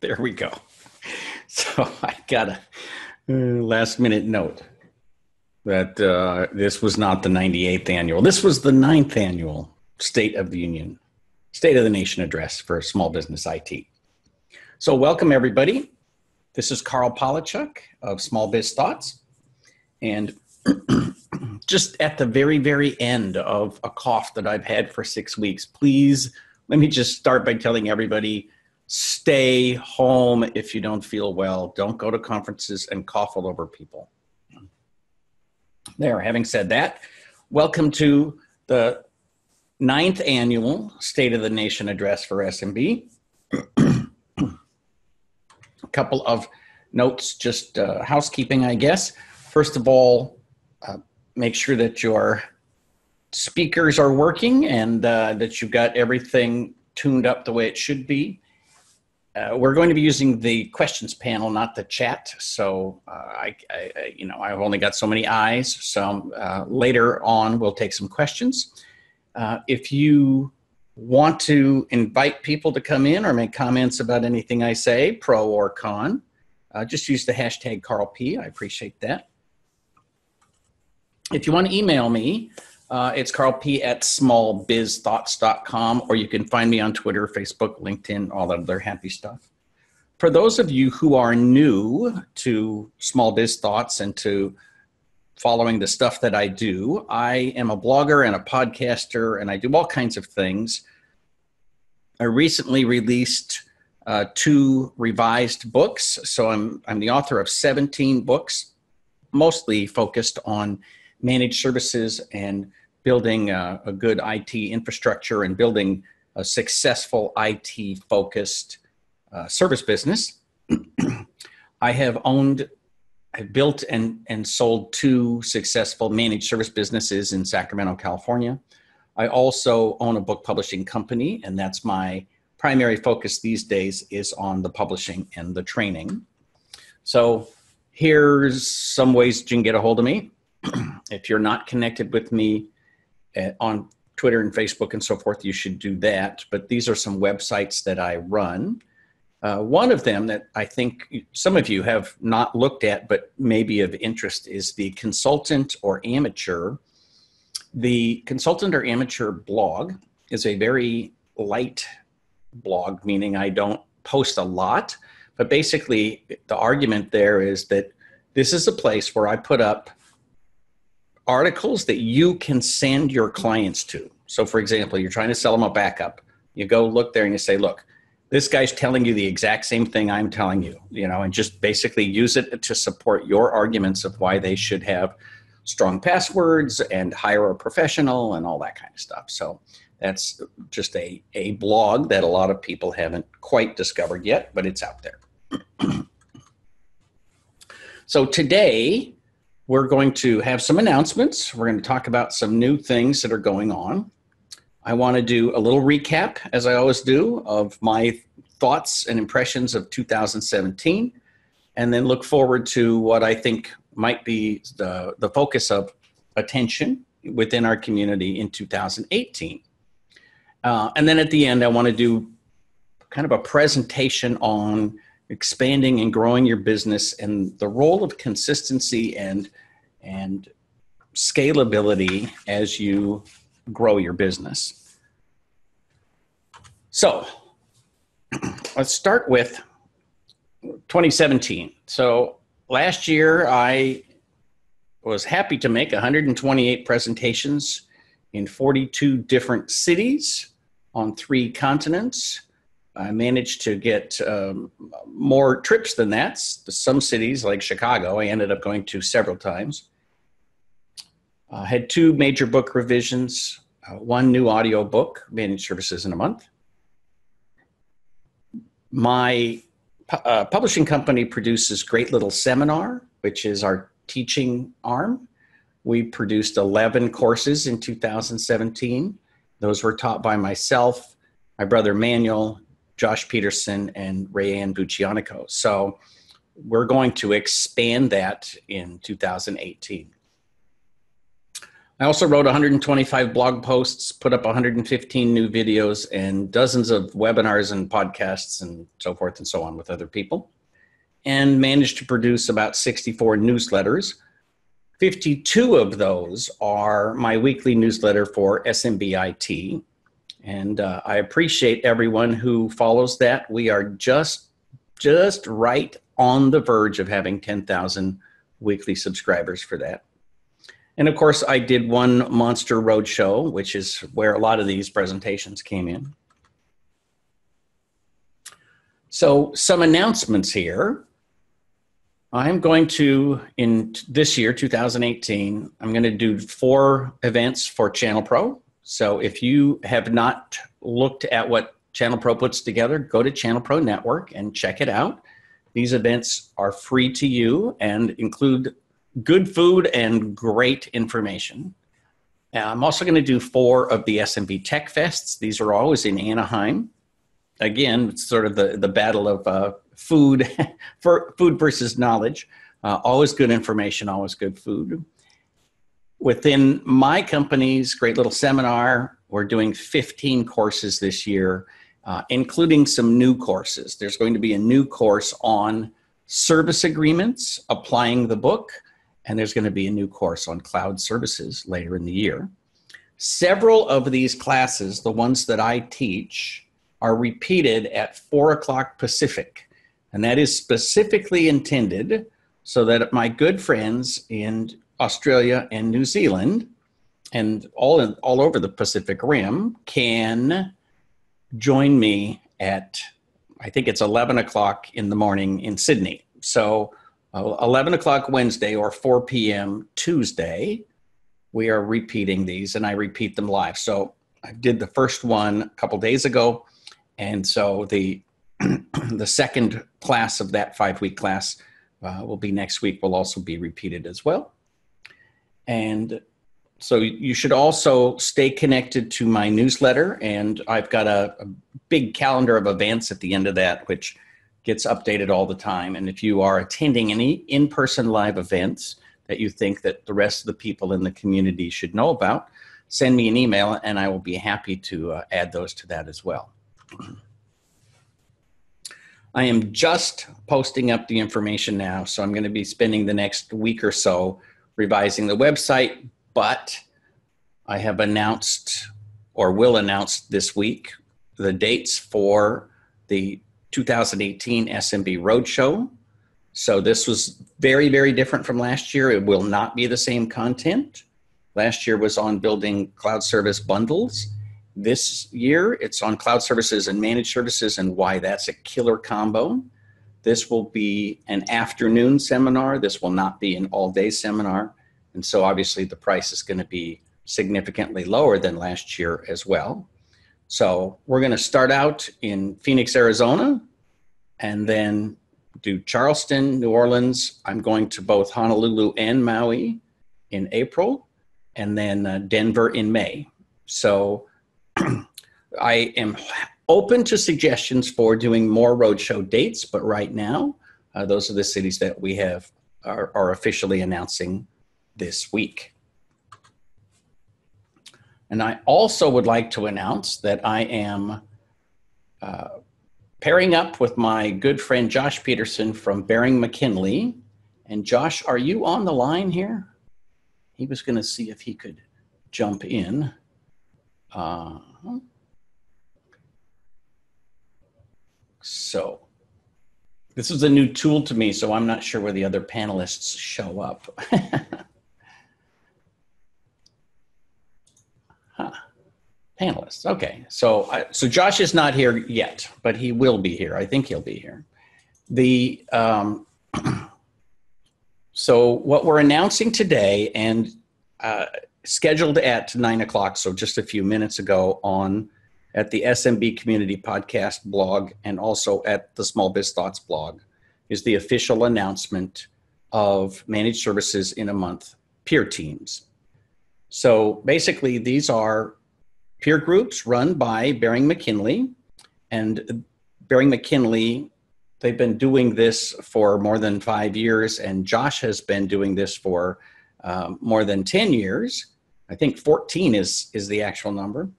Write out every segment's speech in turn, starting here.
there we go. So I got a uh, last minute note that uh, this was not the 98th annual. This was the ninth annual State of the Union, State of the Nation address for small business IT. So, welcome everybody. This is Karl Palachuk of Small Biz Thoughts. And just at the very, very end of a cough that I've had for six weeks, please let me just start by telling everybody stay home if you don't feel well. Don't go to conferences and cough all over people. There, having said that, welcome to the ninth annual State of the Nation address for SMB. A couple of notes, just uh, housekeeping, I guess. First of all, uh, make sure that your speakers are working and uh, that you've got everything tuned up the way it should be. Uh, we're going to be using the questions panel, not the chat. So uh, I, I, you know, I've only got so many eyes. So uh, later on, we'll take some questions. Uh, if you want to invite people to come in or make comments about anything I say, pro or con, uh, just use the hashtag Karl P. I appreciate that. If you want to email me, uh, it's Karl P at smallbizthoughts.com, or you can find me on Twitter, Facebook, LinkedIn, all that other happy stuff. For those of you who are new to Small Biz Thoughts and to following the stuff that I do, I am a blogger and a podcaster, and I do all kinds of things. I recently released uh, two revised books, so I'm I'm the author of 17 books, mostly focused on managed services and building a, a good IT infrastructure and building a successful IT focused uh, service business. I have owned, I've built and, and sold two successful managed service businesses in Sacramento, California. I also own a book publishing company, and that's my primary focus these days is on the publishing and the training. So here's some ways you can get a hold of me. if you're not connected with me on Twitter and Facebook and so forth, you should do that. But these are some websites that I run. Uh, one of them that I think some of you have not looked at, but maybe of interest, is the consultant or amateur. The consultant or amateur blog is a very light blog, meaning I don't post a lot. But basically, the argument there is that this is a place where I put up articles that you can send your clients to. So, for example, you're trying to sell them a backup. You go look there and you say, look, this guy's telling you the exact same thing I'm telling you, you know, and just basically use it to support your arguments of why they should have strong passwords and hire a professional and all that kind of stuff. So that's just a, a blog that a lot of people haven't quite discovered yet, but it's out there. so today, we're going to have some announcements. We're going to talk about some new things that are going on. I want to do a little recap, as I always do, of my thoughts and impressions of 2017, and then look forward to what I think might be the, the focus of attention within our community in 2018. Uh, and then at the end, I want to do kind of a presentation on expanding and growing your business and the role of consistency and and scalability as you grow your business. So, let's start with 2017. So, last year I was happy to make 128 presentations in 42 different cities on three continents. I managed to get um, more trips than that. Some cities, like Chicago, I ended up going to several times. Uh, had two major book revisions, uh, one new audio book, Managed Services in a Month. My uh, publishing company produces Great Little Seminar, which is our teaching arm. We produced 11 courses in 2017. Those were taught by myself, my brother Manuel, Josh Peterson, and Rayanne Buchianico. So we're going to expand that in 2018. I also wrote 125 blog posts, put up 115 new videos, and dozens of webinars and podcasts and so forth and so on with other people, and managed to produce about 64 newsletters. 52 of those are my weekly newsletter for SMBIT. And uh, I appreciate everyone who follows that. We are just just right on the verge of having 10,000 weekly subscribers for that. And of course, I did one Monster Roadshow, which is where a lot of these presentations came in. So, some announcements here. I'm going to, in this year, 2018, I'm going to do four events for Channel Pro. So, if you have not looked at what Channel Pro puts together, go to Channel Pro Network and check it out. These events are free to you and include good food and great information. I'm also going to do four of the SMB Tech Fests. These are always in Anaheim. Again, it's sort of the, the battle of uh, food for food versus knowledge. Uh, always good information, always good food. Within my company's great little seminar, we're doing 15 courses this year, uh, including some new courses. There's going to be a new course on service agreements, applying the book and there's going to be a new course on cloud services later in the year. Several of these classes, the ones that I teach, are repeated at four o'clock Pacific. And that is specifically intended so that my good friends in Australia and New Zealand and all, in, all over the Pacific Rim can join me at, I think it's 11 o'clock in the morning in Sydney. So 11 o'clock Wednesday or 4 p.m. Tuesday, we are repeating these and I repeat them live. So I did the first one a couple days ago. And so the, the second class of that five week class uh, will be next week, will also be repeated as well. And so you should also stay connected to my newsletter. And I've got a, a big calendar of events at the end of that, which gets updated all the time. And if you are attending any in-person live events that you think that the rest of the people in the community should know about, send me an email and I will be happy to uh, add those to that as well. I am just posting up the information now, so I'm going to be spending the next week or so revising the website, but I have announced or will announce this week the dates for the 2018 SMB Roadshow. So this was very, very different from last year. It will not be the same content. Last year was on building cloud service bundles. This year it's on cloud services and managed services and why that's a killer combo. This will be an afternoon seminar. This will not be an all day seminar. And so obviously the price is going to be significantly lower than last year as well. So we're going to start out in Phoenix, Arizona, and then do Charleston, New Orleans. I'm going to both Honolulu and Maui in April, and then uh, Denver in May. So I am open to suggestions for doing more roadshow dates, but right now, uh, those are the cities that we have are, are officially announcing this week. And I also would like to announce that I am uh, pairing up with my good friend Josh Peterson from Bering McKinley. And Josh, are you on the line here? He was going to see if he could jump in. Uh, so this is a new tool to me, so I'm not sure where the other panelists show up. Panelists. Okay. So, I, so Josh is not here yet, but he will be here. I think he'll be here. The um, so what we're announcing today and uh, scheduled at nine o'clock, so just a few minutes ago on at the SMB Community Podcast blog and also at the Small Biz Thoughts blog is the official announcement of managed services in a month peer teams. So basically, these are peer groups run by Bering McKinley. And Bering McKinley, they've been doing this for more than five years, and Josh has been doing this for um, more than 10 years. I think 14 is is the actual number.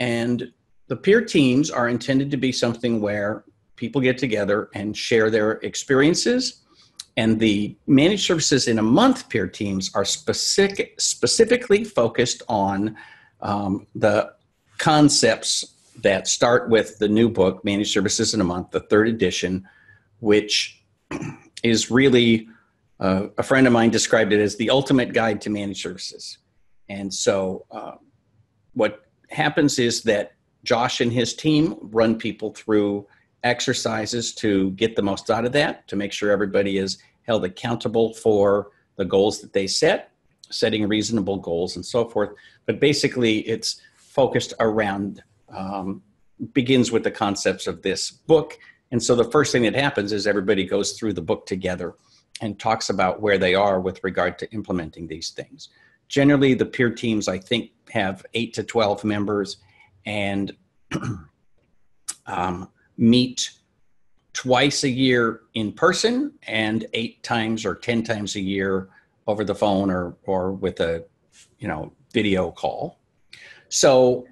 And the peer teams are intended to be something where people get together and share their experiences. And the managed services in a month peer teams are specific, specifically focused on um, the concepts that start with the new book, Managed Services in a Month, the third edition, which is really uh, a friend of mine described it as the ultimate guide to managed services. And so, uh, what happens is that Josh and his team run people through exercises to get the most out of that, to make sure everybody is held accountable for the goals that they set, setting reasonable goals and so forth. But basically, it's focused around, um, begins with the concepts of this book. And so the first thing that happens is everybody goes through the book together and talks about where they are with regard to implementing these things. Generally, the peer teams, I think, have eight to 12 members and um, meet twice a year in person and eight times or 10 times a year over the phone or, or with a, you know, video call. So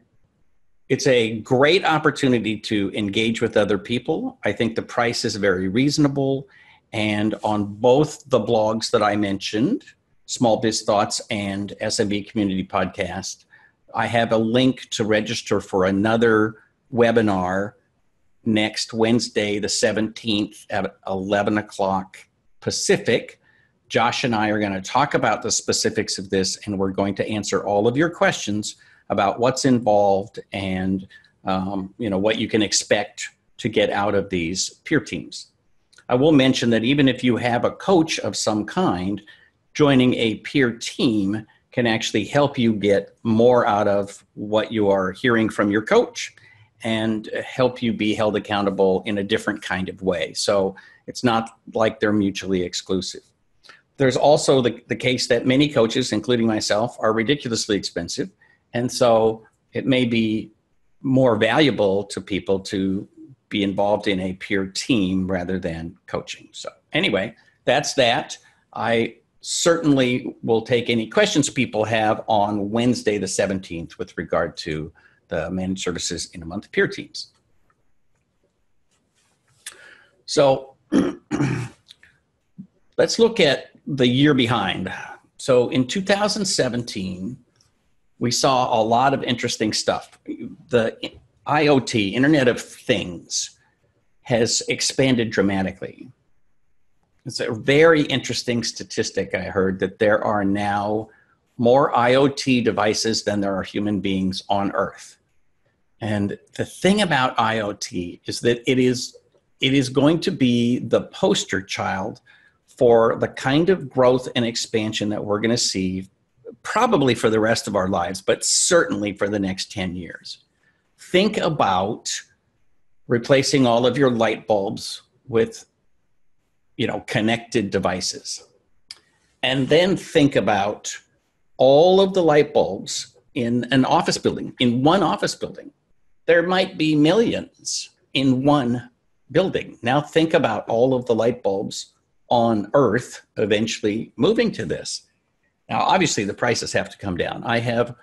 it's a great opportunity to engage with other people. I think the price is very reasonable. And on both the blogs that I mentioned, Small Biz Thoughts and SMB Community Podcast, I have a link to register for another webinar next Wednesday, the 17th at 11 o'clock Pacific. Josh and I are going to talk about the specifics of this, and we're going to answer all of your questions about what's involved and um, you know what you can expect to get out of these peer teams. I will mention that even if you have a coach of some kind, joining a peer team can actually help you get more out of what you are hearing from your coach and help you be held accountable in a different kind of way. So it's not like they're mutually exclusive. There's also the, the case that many coaches, including myself, are ridiculously expensive. And so it may be more valuable to people to be involved in a peer team rather than coaching. So, anyway, that's that. I certainly will take any questions people have on Wednesday, the 17th, with regard to the managed services in a month peer teams. So let's look at the year behind. So in 2017, we saw a lot of interesting stuff. The IoT, Internet of Things, has expanded dramatically. It's a very interesting statistic I heard that there are now more IoT devices than there are human beings on Earth. And the thing about IoT is that it is it is going to be the poster child for the kind of growth and expansion that we're going to see probably for the rest of our lives, but certainly for the next 10 years. Think about replacing all of your light bulbs with you know connected devices. And then think about all of the light bulbs in an office building in one office building. There might be millions in one building. Now think about all of the light bulbs on earth eventually moving to this. Now obviously the prices have to come down. I have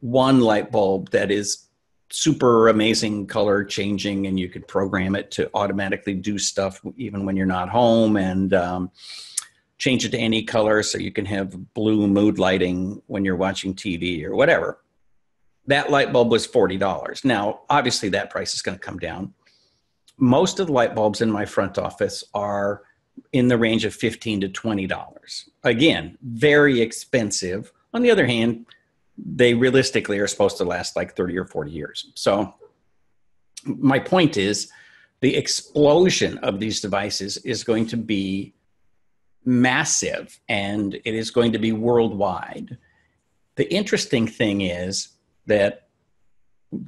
one light bulb that is super amazing color changing and you could program it to automatically do stuff even when you're not home and um, change it to any color so you can have blue mood lighting when you're watching tv or whatever. That light bulb was $40 now obviously that price is going to come down. Most of the light bulbs in my front office are in the range of 15 to $20 again very expensive on the other hand they realistically are supposed to last like 30 or 40 years. So, my point is the explosion of these devices is going to be massive and it is going to be worldwide. The interesting thing is that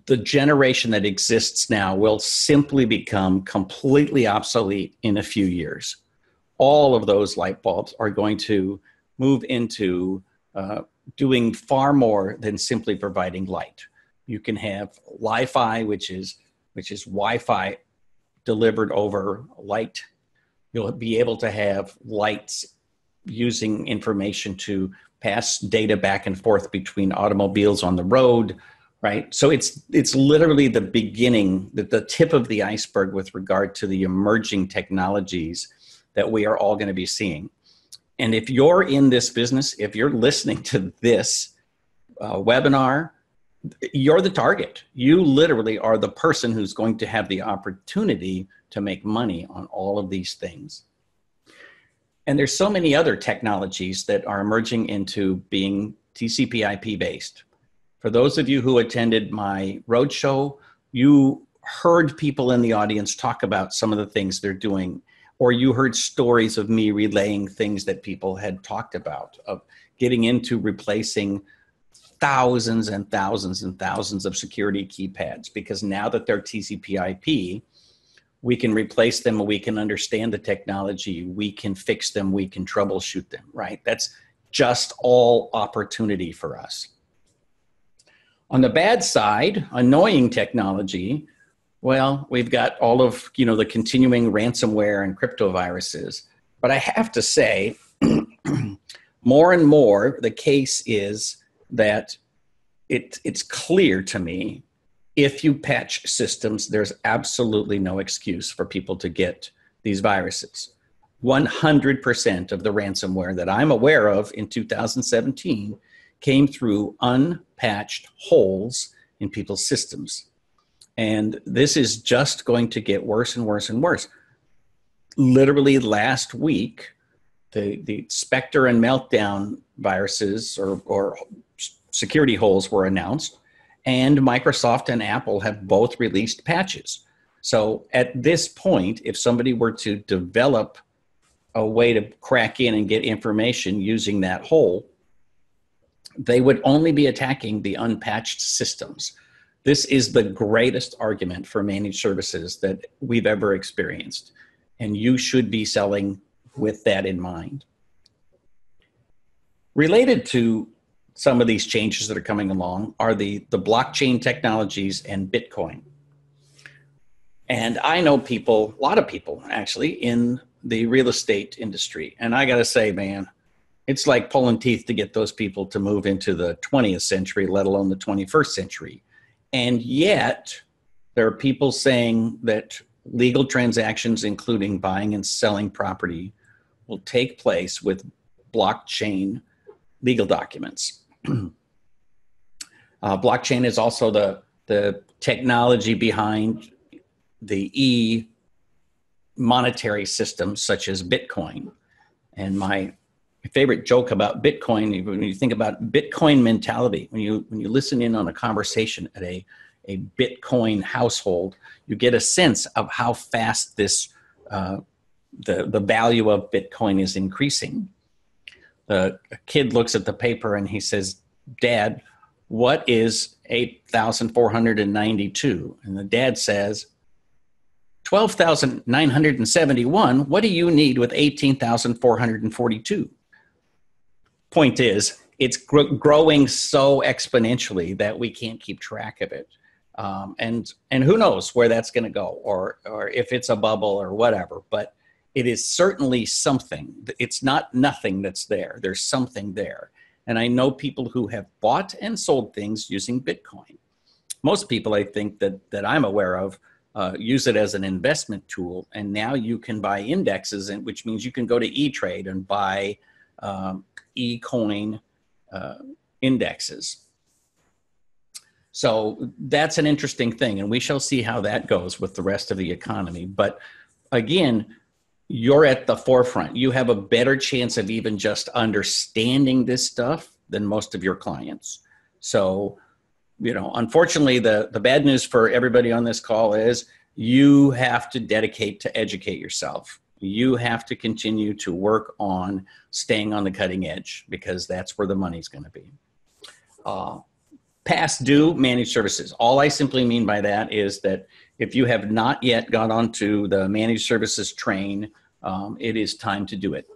the generation that exists now will simply become completely obsolete in a few years. All of those light bulbs are going to move into uh, doing far more than simply providing light. You can have Li-Fi, which is which is Wi-Fi delivered over light. You'll be able to have lights using information to pass data back and forth between automobiles on the road, right? So it's it's literally the beginning, the, the tip of the iceberg with regard to the emerging technologies that we are all going to be seeing. And if you're in this business, if you're listening to this uh, webinar, you're the target. You literally are the person who's going to have the opportunity to make money on all of these things. And there's so many other technologies that are emerging into being TCP IP based. For those of you who attended my roadshow, you heard people in the audience talk about some of the things they're doing, or you heard stories of me relaying things that people had talked about, of getting into replacing thousands and thousands and thousands of security keypads because now that they're TCP IP, we can replace them, we can understand the technology, we can fix them, we can troubleshoot them, right? That's just all opportunity for us. On the bad side, annoying technology, well, we've got all of, you know, the continuing ransomware and crypto viruses. But I have to say, more and more the case is that it, it's clear to me if you patch systems, there's absolutely no excuse for people to get these viruses. 100% of the ransomware that I'm aware of in 2017 came through unpatched holes in people's systems. And this is just going to get worse and worse and worse. Literally last week, the, the Spectre and Meltdown viruses or, or security holes were announced and Microsoft and Apple have both released patches. So at this point, if somebody were to develop a way to crack in and get information using that hole, they would only be attacking the unpatched systems. This is the greatest argument for managed services that we've ever experienced. And you should be selling with that in mind. Related to some of these changes that are coming along are the, the blockchain technologies and Bitcoin. And I know people, a lot of people actually, in the real estate industry. And I got to say, man, it's like pulling teeth to get those people to move into the 20th century, let alone the 21st century. And yet, there are people saying that legal transactions, including buying and selling property, will take place with blockchain legal documents. uh, blockchain is also the the technology behind the e monetary systems such as Bitcoin. And my favorite joke about Bitcoin, when you think about Bitcoin mentality, when you when you listen in on a conversation at a a Bitcoin household, you get a sense of how fast this uh, the the value of Bitcoin is increasing the kid looks at the paper and he says, Dad, what is 8,492? And the dad says, 12,971. What do you need with 18,442? Point is, it's gr- growing so exponentially that we can't keep track of it. Um, and and who knows where that's going to go or or if it's a bubble or whatever but it is certainly something. It's not nothing that's there. There's something there. And I know people who have bought and sold things using Bitcoin. Most people, I think, that, that I'm aware of, uh, use it as an investment tool. And now you can buy indexes, and which means you can go to E Trade and buy um, e coin uh, indexes. So that's an interesting thing. And we shall see how that goes with the rest of the economy. But again, you're at the forefront. You have a better chance of even just understanding this stuff than most of your clients. So, you know, unfortunately, the, the bad news for everybody on this call is you have to dedicate to educate yourself. You have to continue to work on staying on the cutting edge because that's where the money's going to be. Uh, past due managed services. All I simply mean by that is that if you have not yet got onto the managed services train, um, it is time to do it.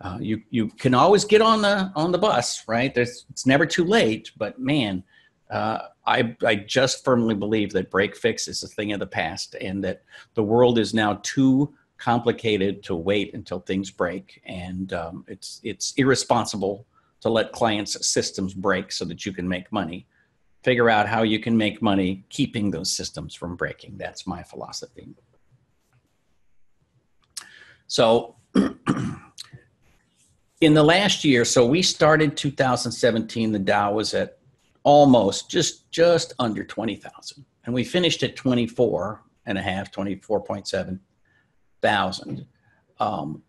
Uh, you you can always get on the on the bus, right? There's, it's never too late, but man, uh, I I just firmly believe that break fix is a thing of the past, and that the world is now too complicated to wait until things break, and um, it's it's irresponsible to let clients' systems break so that you can make money. Figure out how you can make money keeping those systems from breaking. That's my philosophy. So, in the last year, so we started 2017, the Dow was at almost just just under 20,000 and we finished at 24 and a half 24.7 thousand um,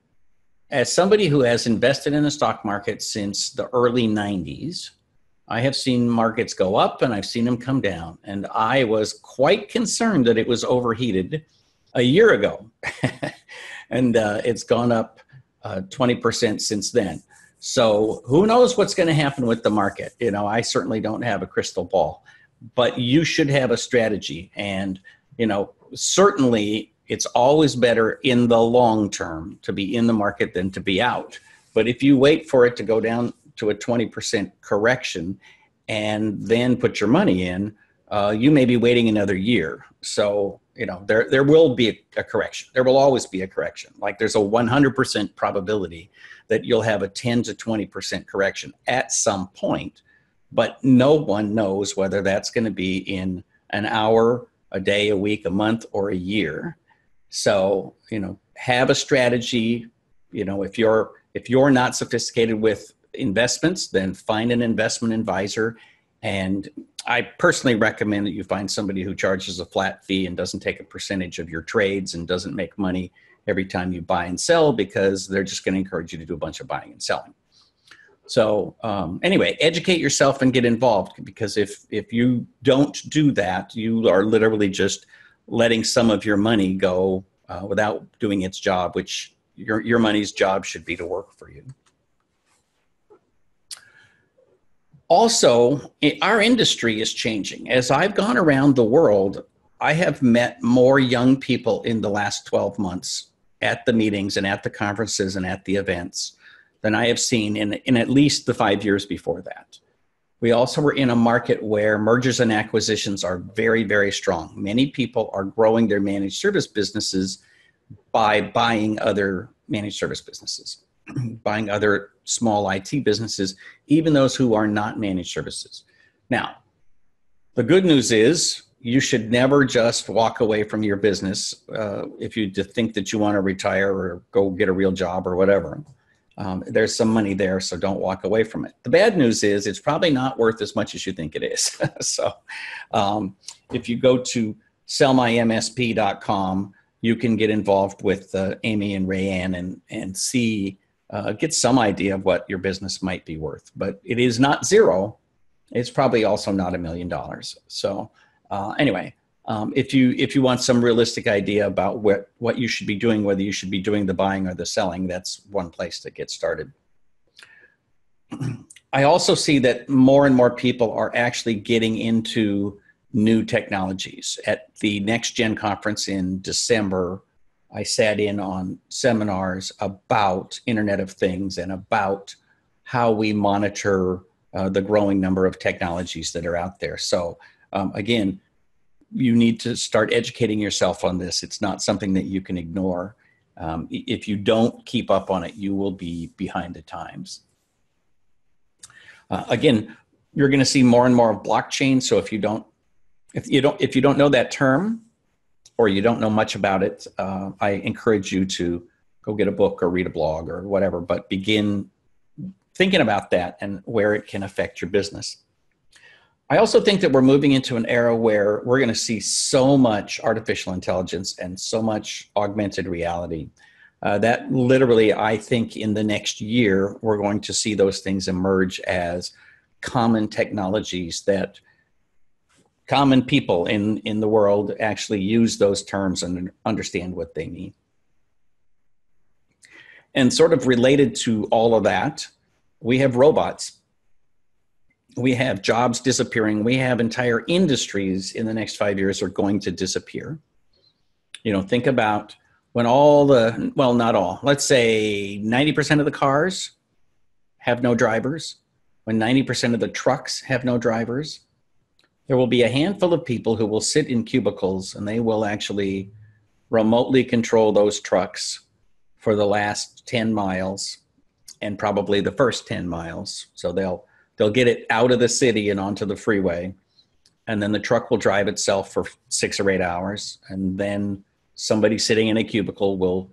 as somebody who has invested in the stock market since the early 90s i have seen markets go up and i've seen them come down and i was quite concerned that it was overheated a year ago and uh, it's gone up uh, 20% since then so who knows what's going to happen with the market? You know, I certainly don't have a crystal ball, but you should have a strategy. And, you know, certainly it's always better in the long term to be in the market than to be out. But if you wait for it to go down to a 20% correction and then put your money in, uh, you may be waiting another year. So, you know, there, there will be a, correction. There will always be a correction. Like there's a 100% probability that you'll have a 10 to 20% correction at some point, but no one knows whether that's going to be in an hour, a day, a week, a month, or a year. So, you know, have a strategy. You know, if you're if you're not sophisticated with investments, then find an investment advisor. And I personally recommend that you find somebody who charges a flat fee and doesn't take a percentage of your trades and doesn't make money every time you buy and sell because they're just going to encourage you to do a bunch of buying and selling. So um, anyway, educate yourself and get involved because if if you don't do that, you are literally just letting some of your money go uh, without doing its job, which your your money's job should be to work for you. Also, our industry is changing. As I've gone around the world, I have met more young people in the last 12 months at the meetings and at the conferences and at the events than I have seen in, in at least the five years before that. We also were in a market where mergers and acquisitions are very, very strong. Many people are growing their managed service businesses by buying other managed service businesses, buying other small IT businesses, even those who are not managed services. Now, the good news is you should never just walk away from your business uh, if you think that you want to retire or go get a real job or whatever. Um, there's some money there, so don't walk away from it. The bad news is it's probably not worth as much as you think it is. so um, if you go to sellmymsp.com, you can get involved with uh, Amy and Rayanne and, and see, uh, get some idea of what your business might be worth. But it is not zero. It's probably also not a million dollars. So uh, anyway, um, if you if you want some realistic idea about what what you should be doing, whether you should be doing the buying or the selling, that's one place to get started. I also see that more and more people are actually getting into new technologies. At the Next Gen conference in December, I sat in on seminars about Internet of Things and about how we monitor uh, the growing number of technologies that are out there. So um, again, you need to start educating yourself on this. It's not something that you can ignore. Um, if you don't keep up on it, you will be behind the times. Uh, again, you're going to see more and more of blockchain. So if you don't, if you don't, if you don't know that term, or you don't know much about it, uh, I encourage you to go get a book or read a blog or whatever. But begin thinking about that and where it can affect your business. I also think that we're moving into an era where we're going to see so much artificial intelligence and so much augmented reality uh, that literally, I think in the next year, we're going to see those things emerge as common technologies that common people in, in the world actually use those terms and understand what they mean. And sort of related to all of that, we have robots we have jobs disappearing. We have entire industries in the next five years are going to disappear. You know, think about when all the, well, not all, let's say 90% of the cars have no drivers, when 90% of the trucks have no drivers, there will be a handful of people who will sit in cubicles and they will actually remotely control those trucks for the last 10 miles and probably the first 10 miles. So they'll they'll get it out of the city and onto the freeway. And then the truck will drive itself for six or eight hours. And then somebody sitting in a cubicle will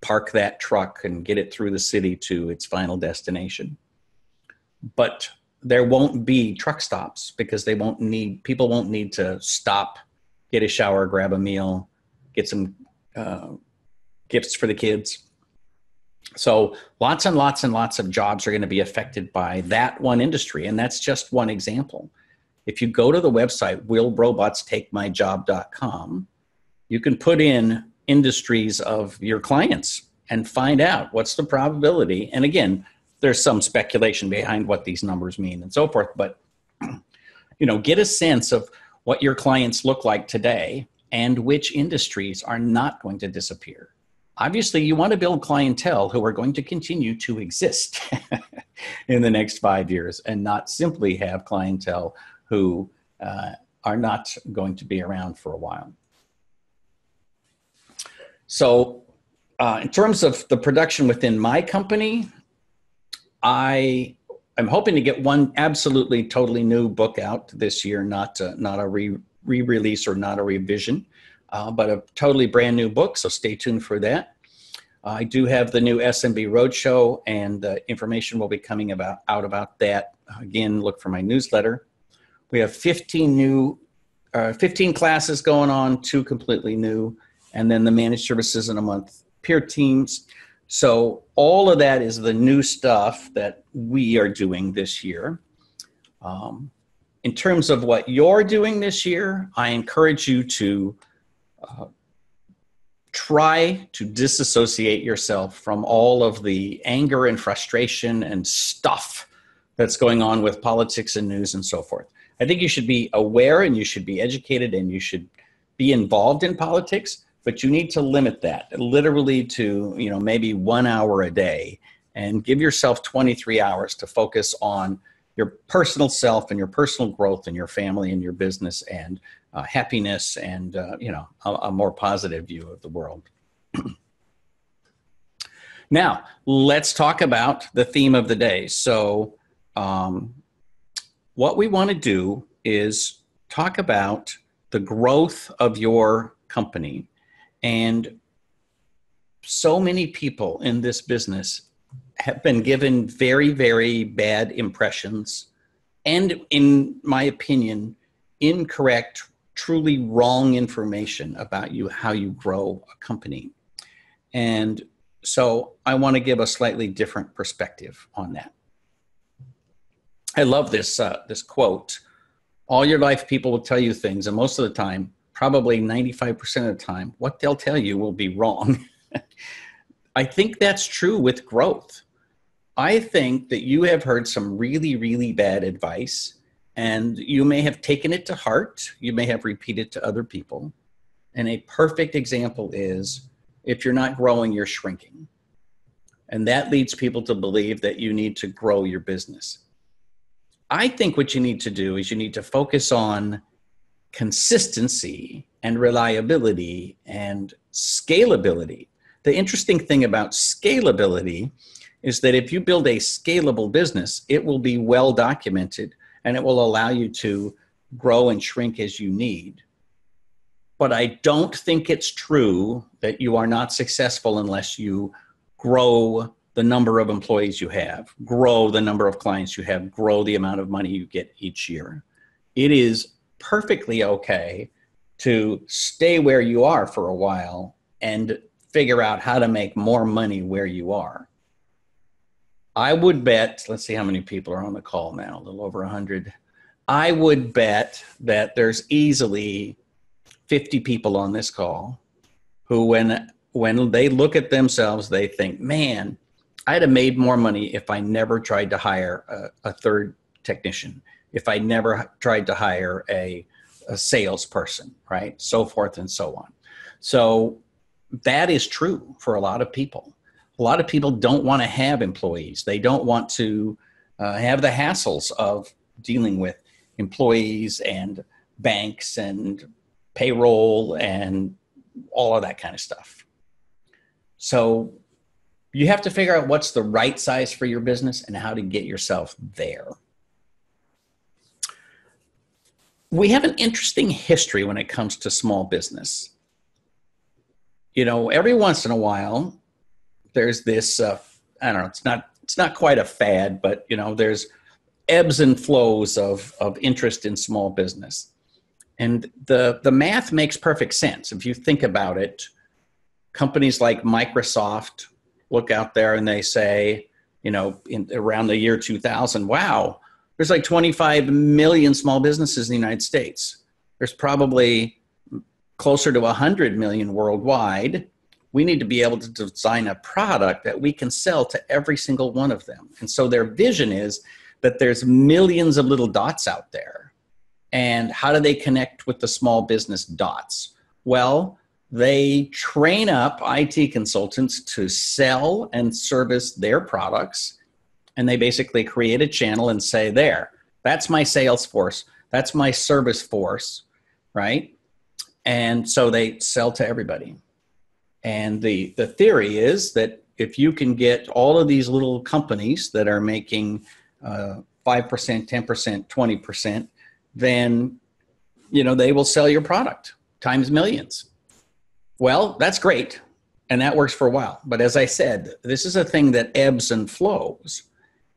park that truck and get it through the city to its final destination. But there won't be truck stops because they won't need people won't need to stop, get a shower, grab a meal, get some uh, gifts for the kids. So lots and lots and lots of jobs are going to be affected by that one industry, and that's just one example. If you go to the website willrobotstakemyjob.com, you can put in industries of your clients and find out what's the probability. And again, there's some speculation behind what these numbers mean and so forth, but you know, get a sense of what your clients look like today and which industries are not going to disappear. Obviously, you want to build clientele who are going to continue to exist in the next five years and not simply have clientele who uh, are not going to be around for a while. So, uh, in terms of the production within my company, I am hoping to get one absolutely totally new book out this year, not uh, not a re release or not a revision, uh, but a totally brand new book. So stay tuned for that. I do have the new SMB Roadshow, and uh, information will be coming about out about that. Again, look for my newsletter. We have 15 new, uh, 15 classes going on, two completely new and then the managed services in a month peer teams. So all of that is the new stuff that we are doing this year. Um, in terms of what you're doing this year, I encourage you to try to disassociate yourself from all of the anger and frustration and stuff that's going on with politics and news and so forth. I think you should be aware and you should be educated and you should be involved in politics, but you need to limit that literally to you know maybe one hour a day and give yourself 23 hours to focus on your personal self and your personal growth and your family and your business and uh, happiness and uh, you know a, a more positive view of the world. Now let's talk about the theme of the day. So um, what we want to do is talk about the growth of your company. And so many people in this business have been given very, very bad impressions and, in my opinion, incorrect, truly wrong information about you, how you grow a company. And so I want to give a slightly different perspective on that. I love this, uh, this quote. All your life, people will tell you things, and most of the time, probably 95% of the time, what they'll tell you will be wrong. I think that's true with growth. I think that you have heard some really, really bad advice, and you may have taken it to heart. You may have repeated to other people. And a perfect example is if you're not growing, you're shrinking. And that leads people to believe that you need to grow your business. I think what you need to do is you need to focus on consistency and reliability and scalability. The interesting thing about scalability is that if you build a scalable business, it will be well documented and it will allow you to grow and shrink as you need. But I don't think it's true that you are not successful unless you grow the number of employees you have, grow the number of clients you have, grow the amount of money you get each year. It is perfectly okay to stay where you are for a while and figure out how to make more money where you are. I would bet, let's see how many people are on the call now, a little over 100. I would bet that there's easily 50 people on this call who, when, when they look at themselves, they think, man, I'd have made more money if I never tried to hire a, a third technician if I never tried to hire a, a salesperson, right? So forth and so on. So that is true for a lot of people. A lot of people don't want to have employees. They don't want to uh, have the hassles of dealing with employees and banks and payroll and all of that kind of stuff. So You have to figure out what's the right size for your business and how to get yourself there. We have an interesting history when it comes to small business. You know, every once in a while, there's this uh, I don't know, it's not it's not quite a fad, but you know, there's ebbs and flows of of interest in small business. And the the math makes perfect sense. If you think about it, companies like Microsoft look out there and they say, you know, in around the year 2000, wow, there's like 25 million small businesses in the United States. There's probably closer to 100 million worldwide we need to be able to design a product that we can sell to every single one of them. And so their vision is that there's millions of little dots out there. And how do they connect with the small business dots? Well, they train up IT consultants to sell and service their products. And they basically create a channel and say, there, that's my sales force, that's my service force, right? And so they sell to everybody. And the, the theory is that if you can get all of these little companies that are making uh, 5%, 10%, 20%, then you know they will sell your product times millions. Well, that's great. And that works for a while. But as I said, this is a thing that ebbs and flows.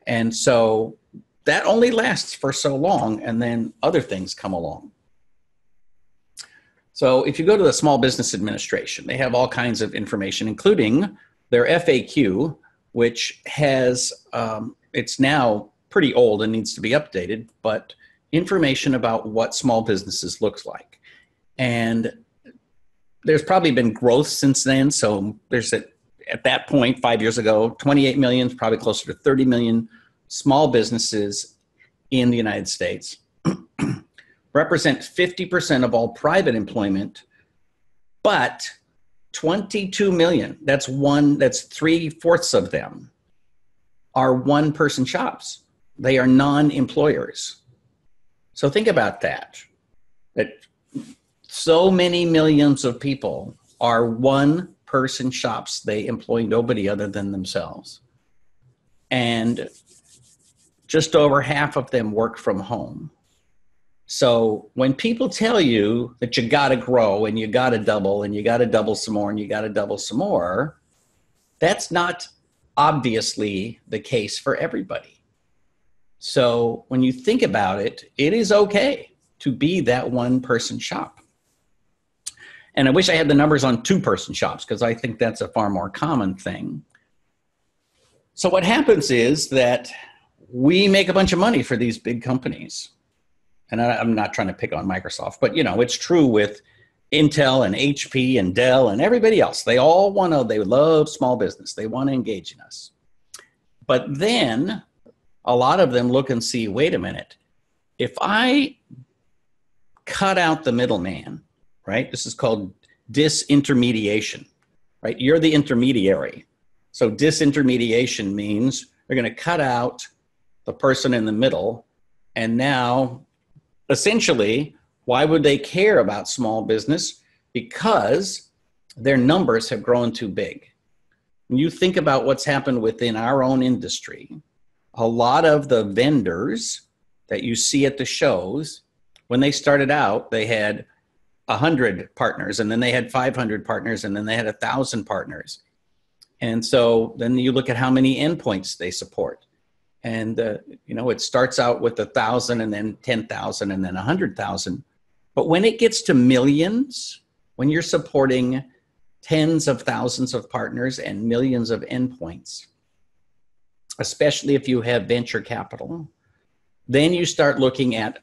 And so that only lasts for so long, and then other things come along. So if you go to the Small Business Administration, they have all kinds of information, including their FAQ, which has, um, it's now pretty old and needs to be updated, but information about what small businesses looks like. And there's probably been growth since then. So there's a, at that point, five years ago, 28 million, probably closer to 30 million small businesses in the United States represent 50% of all private employment, but 22 million, that's one, that's three fourths of them, are one person shops. They are non employers. So think about that. That so many millions of people are one person shops. They employ nobody other than themselves. And just over half of them work from home. So when people tell you that you got to grow and you got to double and you got to double some more and you got to double some more, that's not obviously the case for everybody. So when you think about it, it is okay to be that one person shop. And I wish I had the numbers on two person shops because I think that's a far more common thing. So what happens is that we make a bunch of money for these big companies and I, am not trying to pick on Microsoft, but you know, it's true with Intel and HP and Dell and everybody else. They all want to, they love small business. They want to engage in us. But then a lot of them look and see, wait a minute, if I cut out the middleman, right? This is called disintermediation, right? You're the intermediary. So disintermediation means they're going to cut out the person in the middle and now essentially, why would they care about small business? Because their numbers have grown too big. When you think about what's happened within our own industry, a lot of the vendors that you see at the shows, when they started out, they had 100 partners, and then they had 500 partners, and then they had 1,000 partners. And so then you look at how many endpoints they support and uh, you know it starts out with a thousand and then 10,000 and then a hundred thousand. But when it gets to millions when you're supporting tens of thousands of partners and millions of endpoints especially if you have venture capital then you start looking at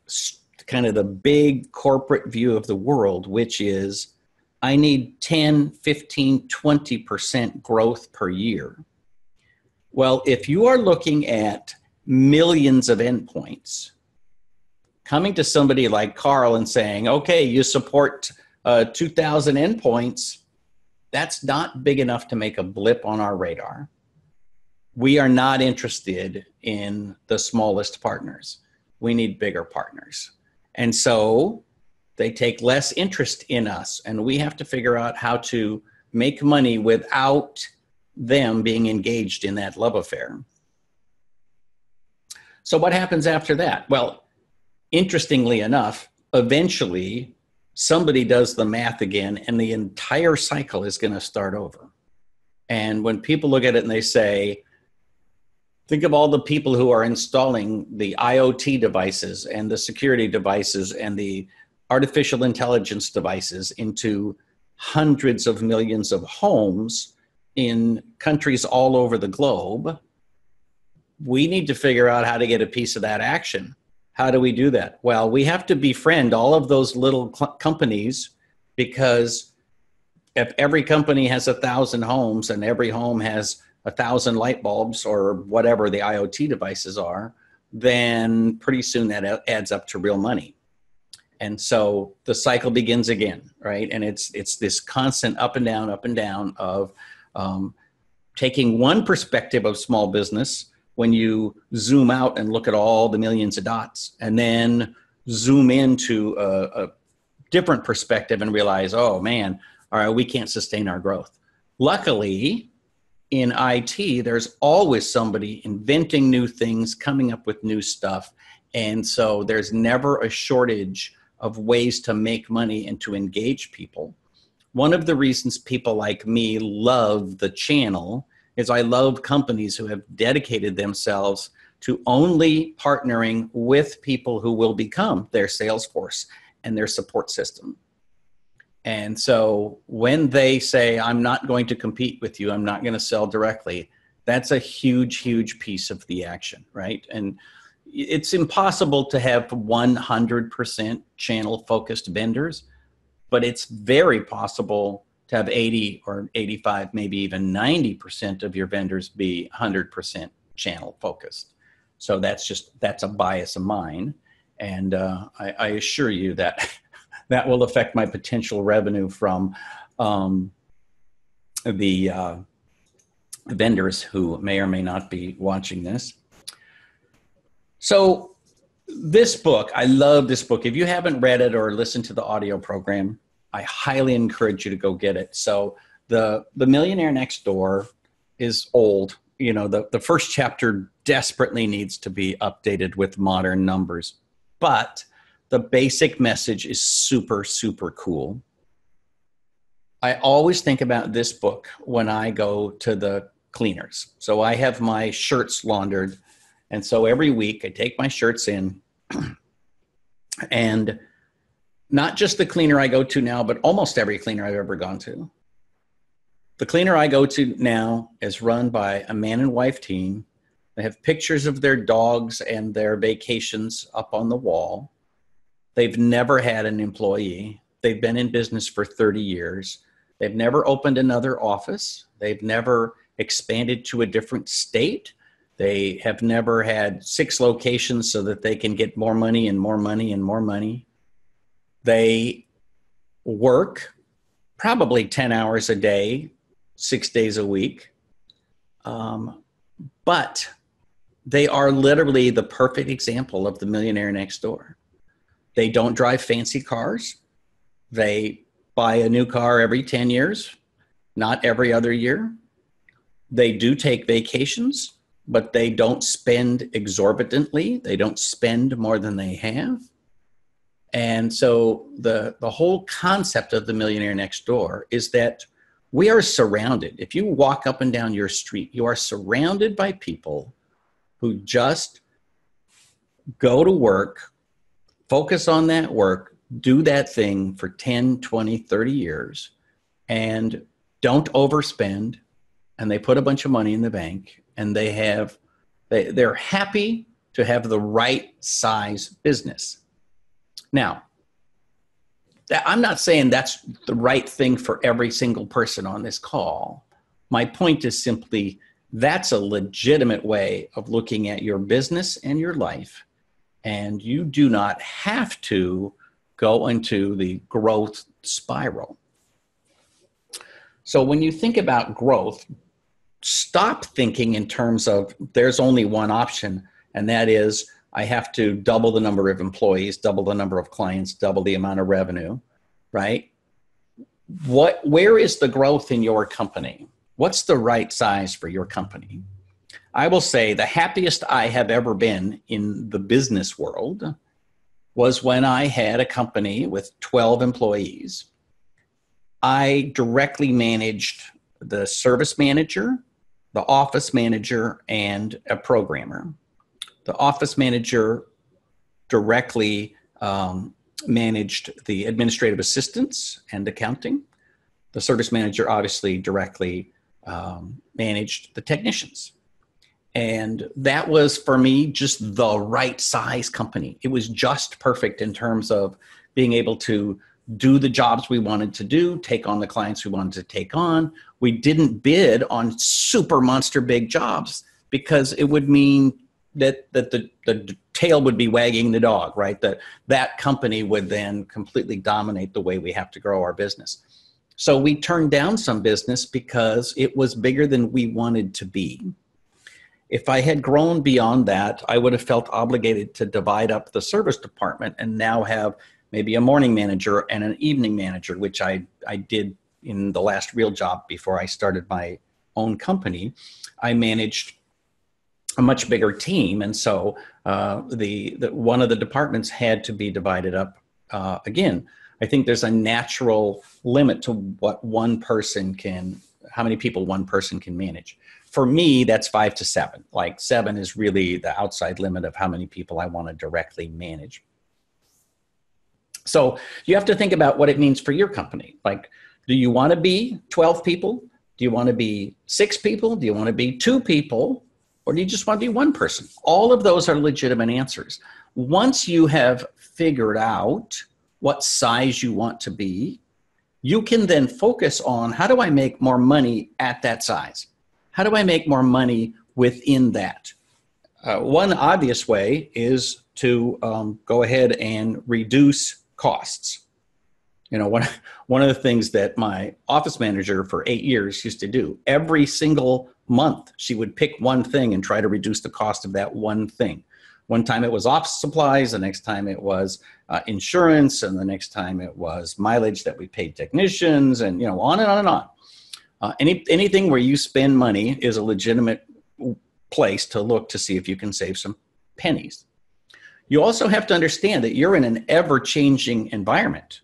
kind of the big corporate view of the world which is i need 10 15 20% growth per year well, if you are looking at millions of endpoints, coming to somebody like Karl and saying, okay, you support uh, 2,000 endpoints, that's not big enough to make a blip on our radar. We are not interested in the smallest partners. We need bigger partners. And so they take less interest in us, and we have to figure out how to make money without them being engaged in that love affair. So, what happens after that? Well, interestingly enough, eventually somebody does the math again, and the entire cycle is going to start over. And when people look at it and they say, think of all the people who are installing the IoT devices and the security devices and the artificial intelligence devices into hundreds of millions of homes in countries all over the globe. We need to figure out how to get a piece of that action. How do we do that? Well, we have to befriend all of those little cl- companies because if every company has a thousand homes and every home has a thousand light bulbs or whatever the IoT devices are, then pretty soon that adds up to real money. And so the cycle begins again, right? And it's it's this constant up and down, up and down of um, taking one perspective of small business when you zoom out and look at all the millions of dots, and then zoom into a, a different perspective and realize, oh man, all right, we can't sustain our growth. Luckily, in IT, there's always somebody inventing new things, coming up with new stuff. And so there's never a shortage of ways to make money and to engage people. One of the reasons people like me love the channel is I love companies who have dedicated themselves to only partnering with people who will become their sales force and their support system. And so when they say, I'm not going to compete with you, I'm not going to sell directly, that's a huge, huge piece of the action, right? And it's impossible to have 100% channel focused vendors, but it's very possible to have 80 or 85, maybe even 90% of your vendors be 100% channel focused. So that's just, that's a bias of mine. And uh, I, I assure you that that will affect my potential revenue from um, the uh, vendors who may or may not be watching this. So, this book, I love this book. If you haven't read it or listened to the audio program, I highly encourage you to go get it. So, the the Millionaire Next Door is old. You know, the the first chapter desperately needs to be updated with modern numbers, but the basic message is super, super cool. I always think about this book when I go to the cleaners. So I have my shirts laundered. And so every week I take my shirts in and not just the cleaner I go to now, but almost every cleaner I've ever gone to. The cleaner I go to now is run by a man and wife team. They have pictures of their dogs and their vacations up on the wall. They've never had an employee. They've been in business for 30 years. They've never opened another office. They've never expanded to a different state. They have never had six locations so that they can get more money and more money and more money. They work probably 10 hours a day, six days a week. Um, but they are literally the perfect example of the millionaire next door. They don't drive fancy cars. They buy a new car every 10 years, not every other year. They do take vacations, but they don't spend exorbitantly. They don't spend more than they have. And so the, the whole concept of the millionaire next door is that we are surrounded. If you walk up and down your street, you are surrounded by people who just go to work focus on that work, do that thing for 10, 20, 30 years, and don't overspend. And they put a bunch of money in the bank and they have, they, they're happy to have the right size business. Now, I'm not saying that's the right thing for every single person on this call. My point is simply that's a legitimate way of looking at your business and your life and you do not have to go into the growth spiral. So when you think about growth, stop thinking in terms of there's only one option, and that is I have to double the number of employees, double the number of clients, double the amount of revenue, right? What where is the growth in your company? what's the right size for your company? I will say the happiest I have ever been in the business world was when I had a company with 12 employees. I directly managed the service manager, the office manager, and a programmer. The office manager directly um, managed the administrative assistants and accounting. The service manager obviously directly um, managed the technicians. And that was for me just the right size company. It was just perfect in terms of being able to do the jobs we wanted to do, take on the clients we wanted to take on. We didn't bid on super monster big jobs because it would mean that that the, the tail would be wagging the dog, right? That that company would then completely dominate the way we have to grow our business. So we turned down some business because it was bigger than we wanted to be. If I had grown beyond that, I would have felt obligated to divide up the service department and now have maybe a morning manager and an evening manager, which I, I did in the last real job before I started my own company. I managed a much bigger team, and so uh, the, the one of the departments had to be divided up uh, again. I think there's a natural limit to what one person can, how many people one person can manage. For me, that's five to seven. Like seven is really the outside limit of how many people I want to directly manage. So you have to think about what it means for your company. Like, do you want to be 12 people? Do you want to be six people? Do you want to be two people? or do you just want to be one person? All of those are legitimate answers. Once you have figured out what size you want to be, you can then focus on how do I make more money at that size? How do I make more money within that? Uh, one obvious way is to um, go ahead and reduce costs. You know, one, one of the things that my office manager for eight years used to do every single month, she would pick one thing and try to reduce the cost of that one thing. One time it was office supplies, the next time it was uh, insurance, and the next time it was mileage that we paid technicians, and you know, on and on and on. Uh, any anything where you spend money is a legitimate place to look to see if you can save some pennies. You also have to understand that you're in an ever-changing environment.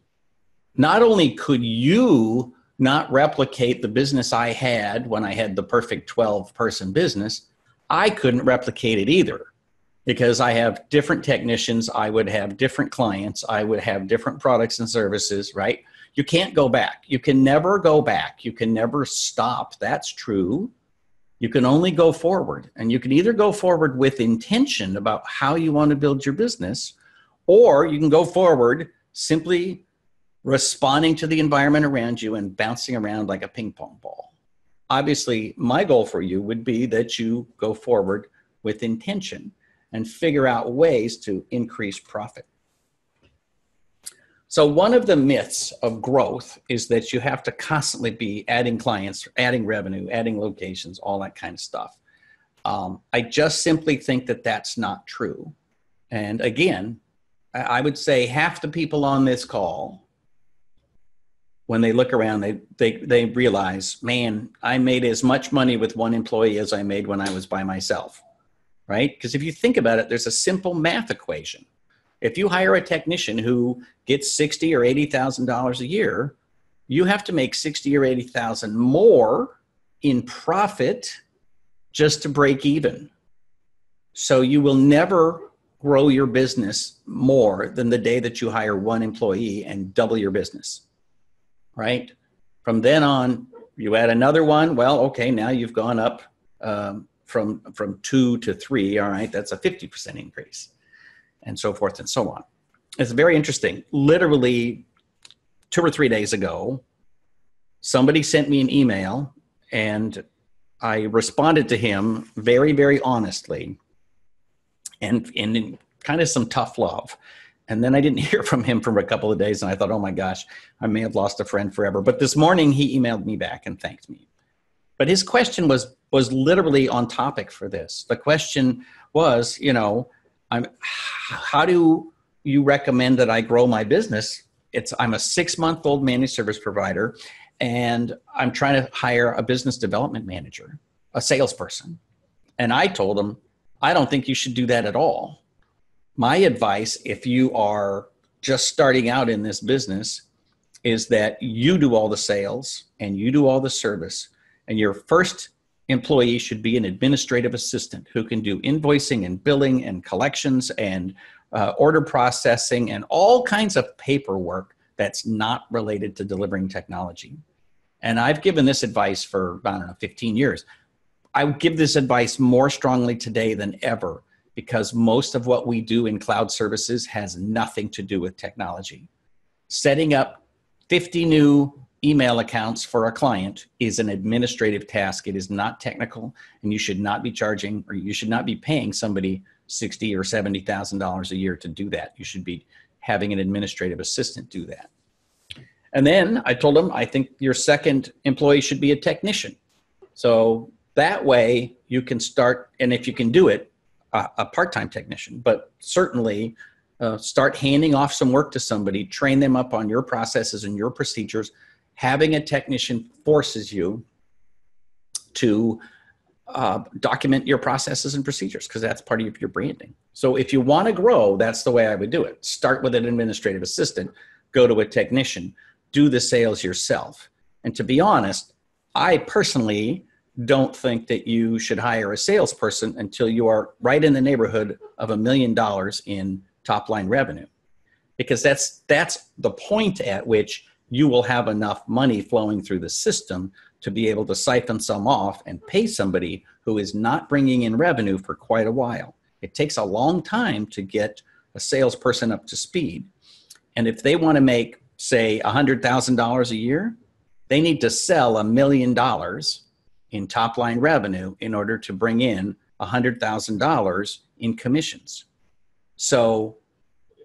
Not only could you not replicate the business I had when I had the perfect 12 person business, I couldn't replicate it either because I have different technicians, I would have different clients, I would have different products and services, right? You can't go back. You can never go back. You can never stop. That's true. You can only go forward. And you can either go forward with intention about how you want to build your business, or you can go forward simply responding to the environment around you and bouncing around like a ping pong ball. Obviously, my goal for you would be that you go forward with intention and figure out ways to increase profit. So, one of the myths of growth is that you have to constantly be adding clients, adding revenue, adding locations, all that kind of stuff. Um, I just simply think that that's not true. And again, I would say half the people on this call when they look around, they, they, they realize, man, I made as much money with one employee as I made when I was by myself, right? Because if you think about it, there's a simple math equation. If you hire a technician who gets sixty or eighty thousand dollars a year, you have to make sixty or eighty thousand more in profit just to break even. So you will never grow your business more than the day that you hire one employee and double your business right? From then on, you add another one. Well, okay, now you've gone up um, from from two to three. All right, that's a fifty percent increase, and so forth and so on. It's very interesting. Literally, two or three days ago, somebody sent me an email, and I responded to him very, very honestly, and in kind of some tough love. And then I didn't hear from him for a couple of days, and I thought, oh my gosh, I may have lost a friend forever. But this morning he emailed me back and thanked me. But his question was was literally on topic for this. The question was, you know, I'm how do you recommend that I grow my business? It's I'm a six month old managed service provider, and I'm trying to hire a business development manager, a salesperson. And I told him, I don't think you should do that at all. My advice, if you are just starting out in this business, is that you do all the sales and you do all the service, and your first employee should be an administrative assistant who can do invoicing and billing and collections and uh, order processing and all kinds of paperwork that's not related to delivering technology. And I've given this advice for, I don't know, 15 years. I would give this advice more strongly today than ever because most of what we do in cloud services has nothing to do with technology. Setting up 50 new email accounts for a client is an administrative task. It is not technical, and you should not be charging or you should not be paying somebody sixty or seventy thousand dollars a year to do that. You should be having an administrative assistant do that. And then I told him I think your second employee should be a technician. So that way you can start, and if you can do it, a, a part-time technician, but certainly uh, start handing off some work to somebody, train them up on your processes and your procedures having a technician forces you to uh, document your processes and procedures because that's part of your branding. So if you want to grow, that's the way I would do it. Start with an administrative assistant, go to a technician, do the sales yourself. And to be honest, I personally don't think that you should hire a salesperson until you are right in the neighborhood of a million dollars in top line revenue. Because that's that's the point at which you will have enough money flowing through the system to be able to siphon some off and pay somebody who is not bringing in revenue for quite a while. It takes a long time to get a salesperson up to speed. And if they want to make, say, $100,000 a year, they need to sell a million dollars in top line revenue in order to bring in $100,000 in commissions. So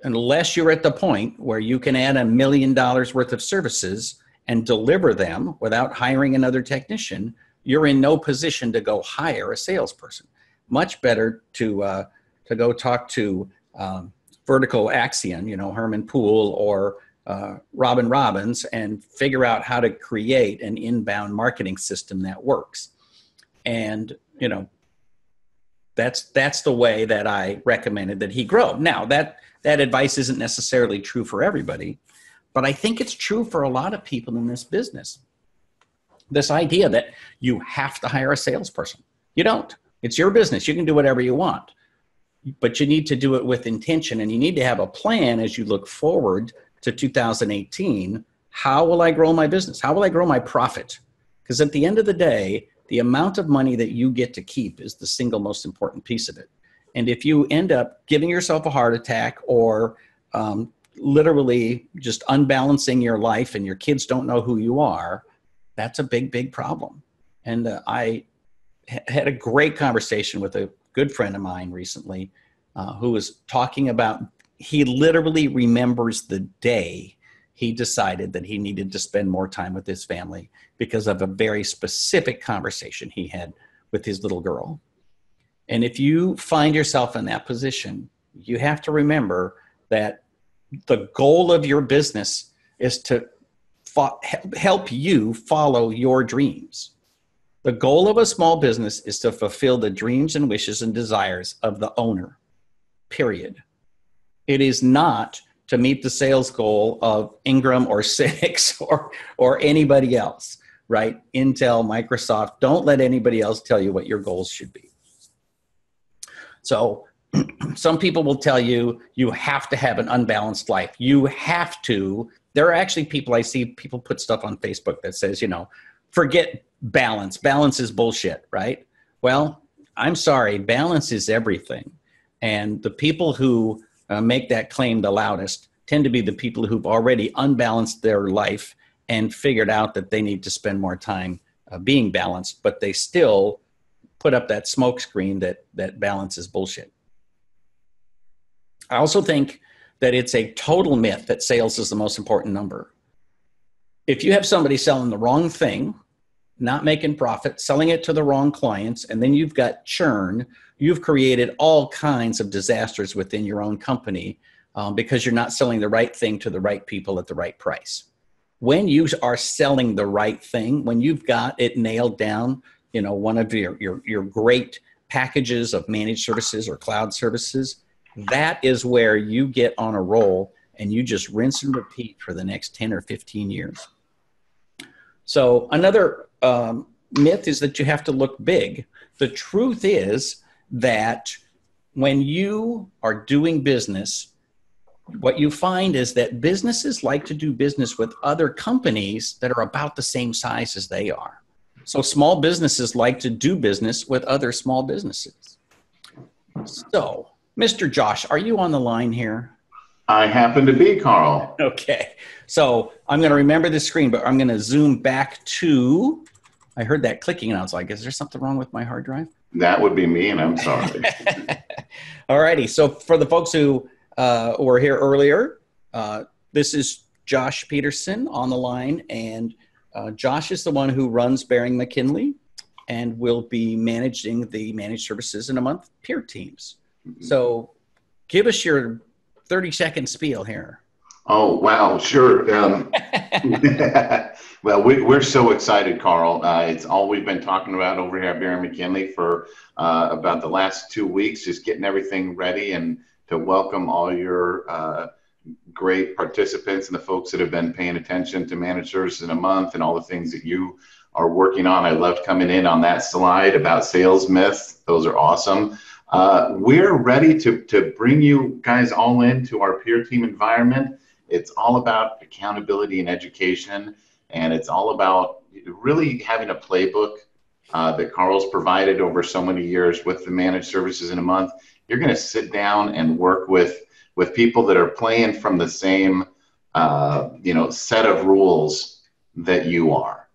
unless you're at the point where you can add a million dollars worth of services and deliver them without hiring another technician, you're in no position to go hire a salesperson. Much better to uh, to go talk to um, Vertical Axion, you know Herman Poole or uh, Robin Robins, and figure out how to create an inbound marketing system that works. And you know that's that's the way that I recommended that he grow. Now that that advice isn't necessarily true for everybody, but I think it's true for a lot of people in this business. This idea that you have to hire a salesperson. You don't. It's your business. You can do whatever you want. But you need to do it with intention and you need to have a plan as you look forward to 2018. How will I grow my business? How will I grow my profit? Because at the end of the day, the amount of money that you get to keep is the single most important piece of it. And if you end up giving yourself a heart attack or um, literally just unbalancing your life and your kids don't know who you are, that's a big, big problem. And uh, I h- had a great conversation with a good friend of mine recently uh, who was talking about he literally remembers the day he decided that he needed to spend more time with his family because of a very specific conversation he had with his little girl. And if you find yourself in that position, you have to remember that the goal of your business is to fo- help you follow your dreams. The goal of a small business is to fulfill the dreams and wishes and desires of the owner, period. It is not to meet the sales goal of Ingram or Cix or, or anybody else, right? Intel, Microsoft. Don't let anybody else tell you what your goals should be. So some people will tell you you have to have an unbalanced life. You have to. There are actually people I see people put stuff on Facebook that says, you know, forget balance. Balance is bullshit, right? Well, I'm sorry, balance is everything. And the people who uh, make that claim the loudest tend to be the people who've already unbalanced their life and figured out that they need to spend more time uh, being balanced, but they still put up that smoke screen that that balance is bullshit. I also think that it's a total myth that sales is the most important number. If you have somebody selling the wrong thing, not making profit, selling it to the wrong clients, and then you've got churn, you've created all kinds of disasters within your own company um, because you're not selling the right thing to the right people at the right price. when you are selling the right thing, when you've got it nailed down, you know, one of your, your, your great packages of managed services or cloud services, that is where you get on a roll and you just rinse and repeat for the next 10 or 15 years. So, another um, myth is that you have to look big. The truth is that when you are doing business, what you find is that businesses like to do business with other companies that are about the same size as they are. So small businesses like to do business with other small businesses. So, Mr. Josh, are you on the line here? I happen to be, Karl. Okay. So I'm going to remember the screen, but I'm going to zoom back to. I heard that clicking, and I was like, is there something wrong with my hard drive? That would be me, and I'm sorry. All righty. So for the folks who uh, were here earlier, uh, this is Josh Peterson on the line, and uh, Josh is the one who runs Bering McKinley and will be managing the managed services in a month peer teams. Mm-hmm. So give us your 30 second spiel here. Oh, wow, sure. Um, well, we, are so excited, Karl. Uh, it's all we've been talking about over here at Bering McKinley for uh, about the last two weeks, just getting everything ready and to welcome all your uh, great participants and the folks that have been paying attention to managed services in a month and all the things that you are working on. I loved coming in on that slide about sales myths. Those are awesome. Uh, we're ready to, to bring you guys all into our peer team environment. It's all about accountability and education, and it's all about really having a playbook uh, that Karl's provided over so many years with the managed services in a month. You're going to sit down and work with with people that are playing from the same uh, you know set of rules that you are.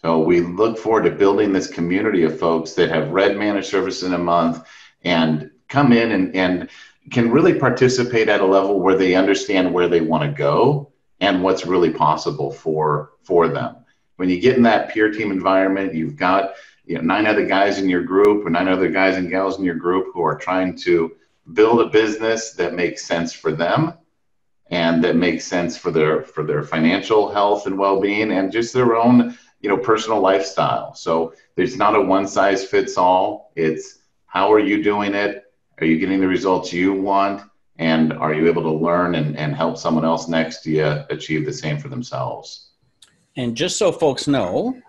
So we look forward to building this community of folks that have read managed services in a month and come in and, and can really participate at a level where they understand where they want to go and what's really possible for for them. When you get in that peer team environment, you've got you know, nine other guys in your group or nine other guys and gals in your group who are trying to build a business that makes sense for them and that makes sense for their for their financial health and well-being and just their own you know personal lifestyle so there's not a one size fits all it's how are you doing it? Are you getting the results you want? And are you able to learn and, and help someone else next to you achieve the same for themselves? And just so folks know,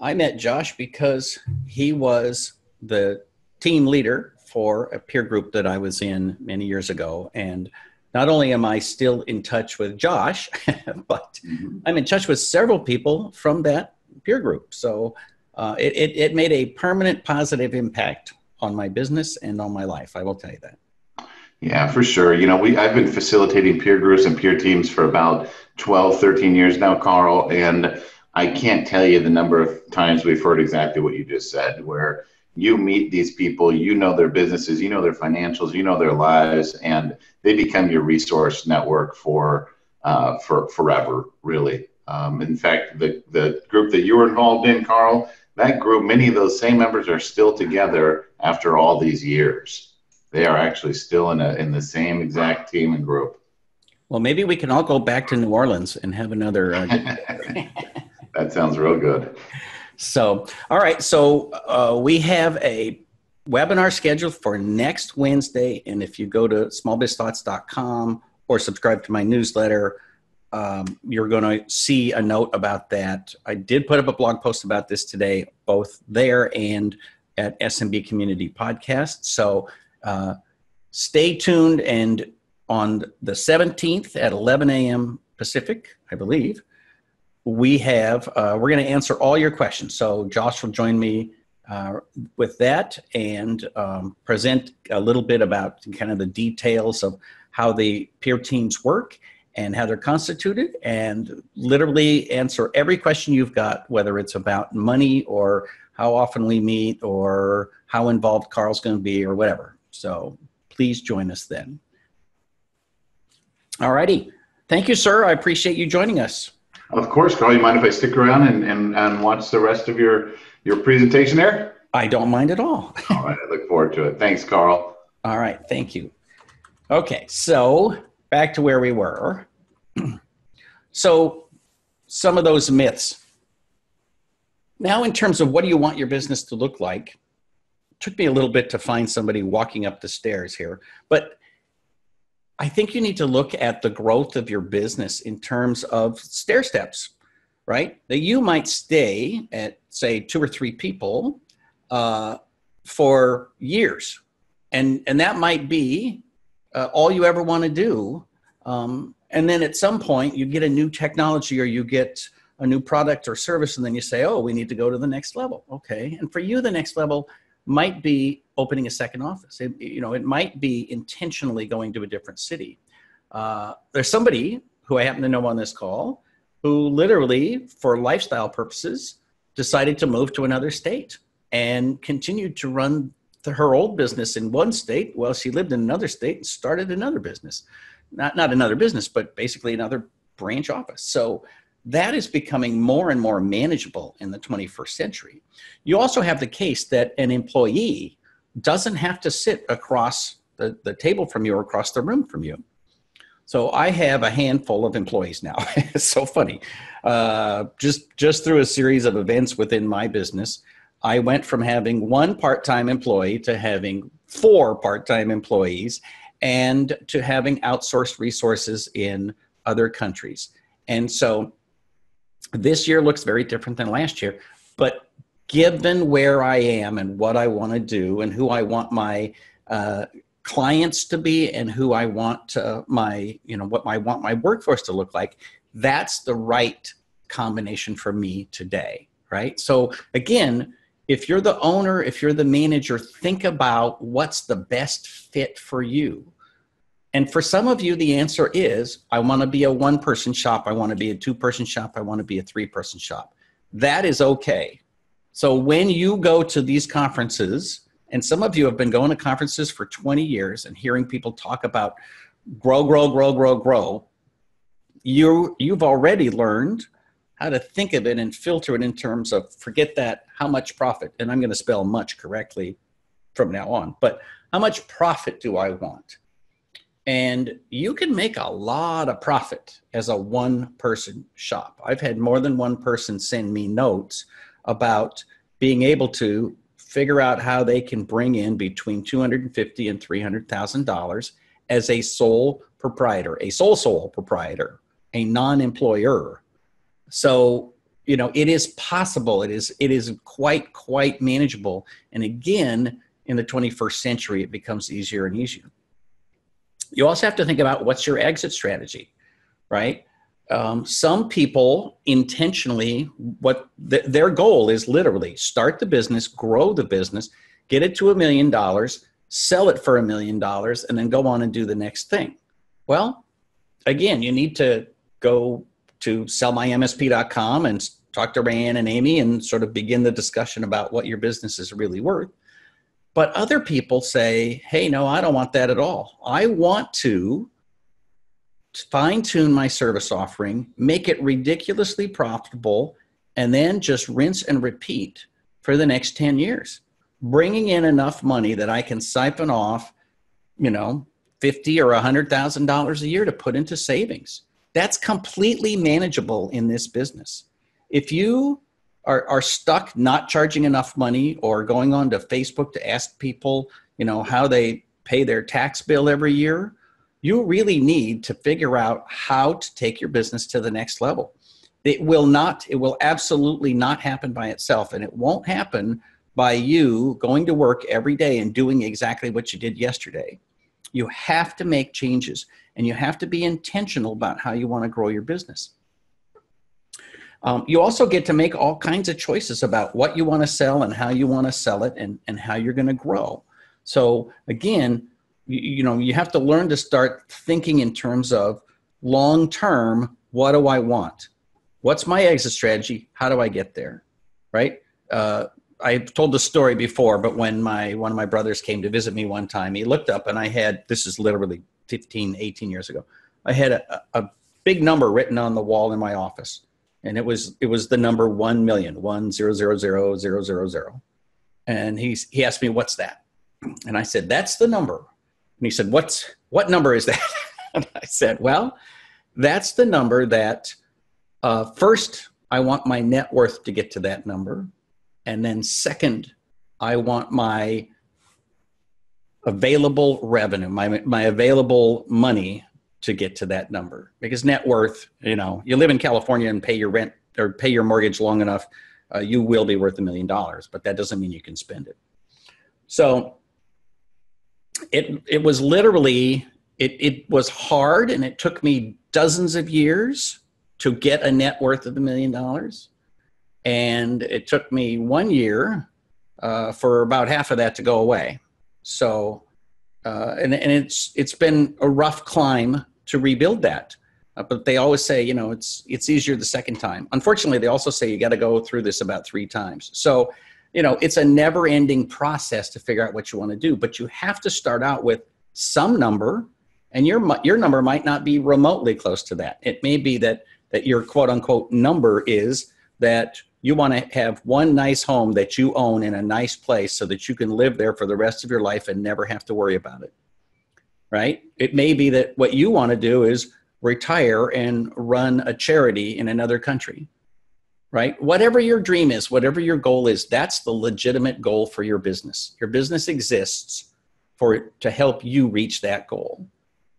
I met Josh because he was the team leader for a peer group that I was in many years ago. And not only am I still in touch with Josh, but mm-hmm. I'm in touch with several people from that peer group. So uh, it, it, it, made a permanent positive impact on my business and on my life. I will tell you that. Yeah, for sure. You know, we I've been facilitating peer groups and peer teams for about 12, 13 years now, Karl, and I can't tell you the number of times we've heard exactly what you just said, where you meet these people, you know their businesses, you know their financials, you know their lives, and they become your resource network for uh, for forever, really. Um, in fact, the the group that you were involved in, Karl, that group, many of those same members are still together after all these years. They are actually still in a in the same exact team and group. Well, maybe we can all go back to New Orleans and have another. Uh, that sounds real good. So, all right. So uh, we have a webinar scheduled for next Wednesday, and if you go to smallbizthoughts.com or subscribe to my newsletter, um, you're going to see a note about that. I did put up a blog post about this today, both there and at SMB Community Podcast. So uh, stay tuned. And on the 17th at 11 a.m. Pacific, I believe, we have, uh, we're going to answer all your questions. So Josh will join me uh, with that and um, present a little bit about kind of the details of how the peer teams work and how they're constituted and literally answer every question you've got, whether it's about money or how often we meet or how involved Karl's going to be or whatever. So please join us then. All righty. Thank you, sir. I appreciate you joining us. Of course, Karl. You mind if I stick around and, and, and watch the rest of your, your presentation there? I don't mind at all. all right. I look forward to it. Thanks, Karl. All right. Thank you. Okay. So back to where we were. so some of those myths. Now, in terms of what do you want your business to look like, it took me a little bit to find somebody walking up the stairs here, but I think you need to look at the growth of your business in terms of stair steps, right? That you might stay at, say, two or three people uh, for years, and and that might be uh, all you ever want to do. Um, and then at some point, you get a new technology or you get a new product or service, and then you say, "Oh, we need to go to the next level." Okay, and for you, the next level might be opening a second office. It, you know, it might be intentionally going to a different city. Uh, there's somebody who I happen to know on this call who literally, for lifestyle purposes, decided to move to another state and continued to run the, her old business in one state while she lived in another state and started another business. Not not another business, but basically another branch office. So that is becoming more and more manageable in the 21st century. You also have the case that an employee doesn't have to sit across the, the table from you or across the room from you. So I have a handful of employees now. it's so funny. Uh, just just through a series of events within my business, I went from having one part-time employee to having four part-time employees, and to having outsourced resources in other countries. And so this year looks very different than last year, but given where I am and what I want to do and who I want my uh, clients to be and who I want my, you know, what I want my workforce to look like, that's the right combination for me today, right? So again, if you're the owner, if you're the manager, think about what's the best fit for you. And for some of you, the answer is I want to be a one person shop, I want to be a two person shop, I want to be a three person shop. That is okay. So when you go to these conferences, and some of you have been going to conferences for 20 years and hearing people talk about grow, grow, grow, grow, grow, you, you've already learned how to think of it and filter it in terms of forget that how much profit, and I'm going to spell much correctly from now on, but how much profit do I want? And you can make a lot of profit as a one person shop. I've had more than one person send me notes about being able to figure out how they can bring in between 250 and 300,000 dollars as a sole proprietor, a sole sole proprietor, a non-employer. So, you know, it is possible. It is it is quite quite manageable. And again, in the 21st century, it becomes easier and easier. You also have to think about what's your exit strategy, right? um, some people intentionally what th- their goal is literally start the business grow the business get it to a million dollars sell it for a million dollars and then go on and do the next thing well again you need to go to sellmymsp.com and talk to Rayanne and Amy and sort of begin the discussion about what your business is really worth. But other people say, hey, no, I don't want that at all. I want to fine tune my service offering, make it ridiculously profitable, and then just rinse and repeat for the next 10 years, bringing in enough money that I can siphon off, you know, 50 or $100,000 a year to put into savings. That's completely manageable in this business. If you are, are stuck not charging enough money or going on to Facebook to ask people, you know, how they pay their tax bill every year, you really need to figure out how to take your business to the next level. It will not, it will absolutely not happen by itself. And it won't happen by you going to work every day and doing exactly what you did yesterday. You have to make changes and you have to be intentional about how you want to grow your business. Um, you also get to make all kinds of choices about what you want to sell and how you want to sell it and, and how you're going to grow. So, again, you, you know you have to learn to start thinking in terms of long term what do i want? What's my exit strategy? How do i get there? Right? Uh, i've told the story before but when my one of my brothers came to visit me one time he looked up and i had this is literally 15 18 years ago i had a, a big number written on the wall in my office and it was it was the number 1 million 1 0 0 0 0 0 0 and he's he asked me what's that and i said that's the number and he said, What's what number is that? and I said, Well, that's the number that Uh, first, I want my net worth to get to that number. And then, second, I want my available revenue, my, my available money to get to that number. Because net worth, you know, you live in California and pay your rent or pay your mortgage long enough, uh, you will be worth a million dollars, but that doesn't mean you can spend it. So it, it was literally, it, it was hard and it took me dozens of years to get a net worth of a million dollars. And it took me one year uh, for about half of that to go away. So, uh, and, and it's, it's been a rough climb to rebuild that. Uh, but they always say, you know, it's, it's easier the second time. Unfortunately, they also say you got to go through this about three times. So, you know, it's a never ending process to figure out what you want to do, but you have to start out with some number and your, your number might not be remotely close to that. It may be that, that your quote unquote number is that you want to have one nice home that you own in a nice place so that you can live there for the rest of your life and never have to worry about it. Right? It may be that what you want to do is retire and run a charity in another country. Right? Whatever your dream is, whatever your goal is, that's the legitimate goal for your business. Your business exists for to help you reach that goal.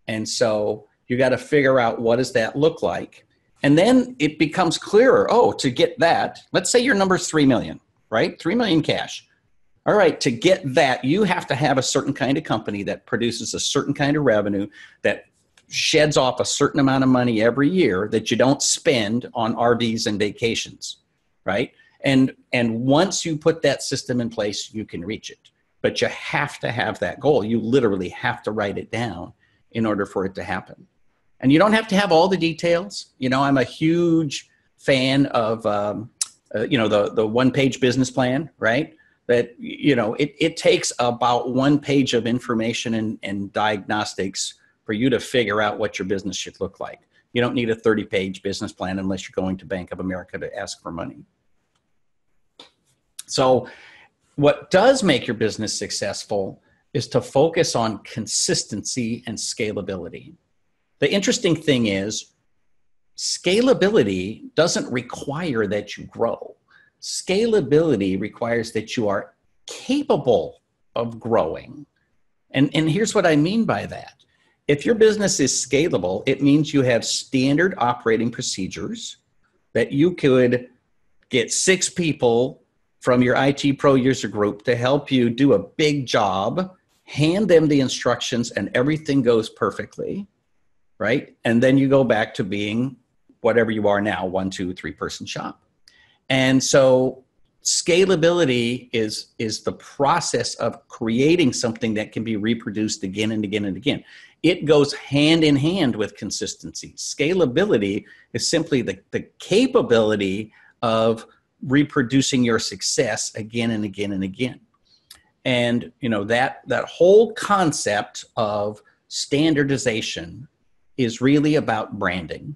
And so you got to figure out what does that look like and then it becomes clearer oh, to get that, let's say your number's 3 million, right? 3 million cash. All right, to get that, you have to have a certain kind of company that produces a certain kind of revenue that sheds off a certain amount of money every year that you don't spend on RVs and vacations, right? And and once you put that system in place, you can reach it. But you have to have that goal. You literally have to write it down in order for it to happen and you don't have to have all the details. You know, I'm a huge fan of, um, uh, you know, the the one page business plan, right? That you know, it it takes about one page of information and, and diagnostics for you to figure out what your business should look like. You don't need a 30 page business plan unless you're going to Bank of America to ask for money. So, what does make your business successful is to focus on consistency and scalability. The interesting thing is, scalability doesn't require that you grow. Scalability requires that you are capable of growing. And, and here's what I mean by that. If your business is scalable, it means you have standard operating procedures that you could get six people from your IT pro user group to help you do a big job, hand them the instructions, and everything goes perfectly right? And then you go back to being whatever you are now one, two, three person shop. And so scalability is is the process of creating something that can be reproduced again and again and again. It goes hand in hand with consistency. Scalability is simply the, the capability of reproducing your success again and again and again. And you know that that whole concept of standardization is really about branding,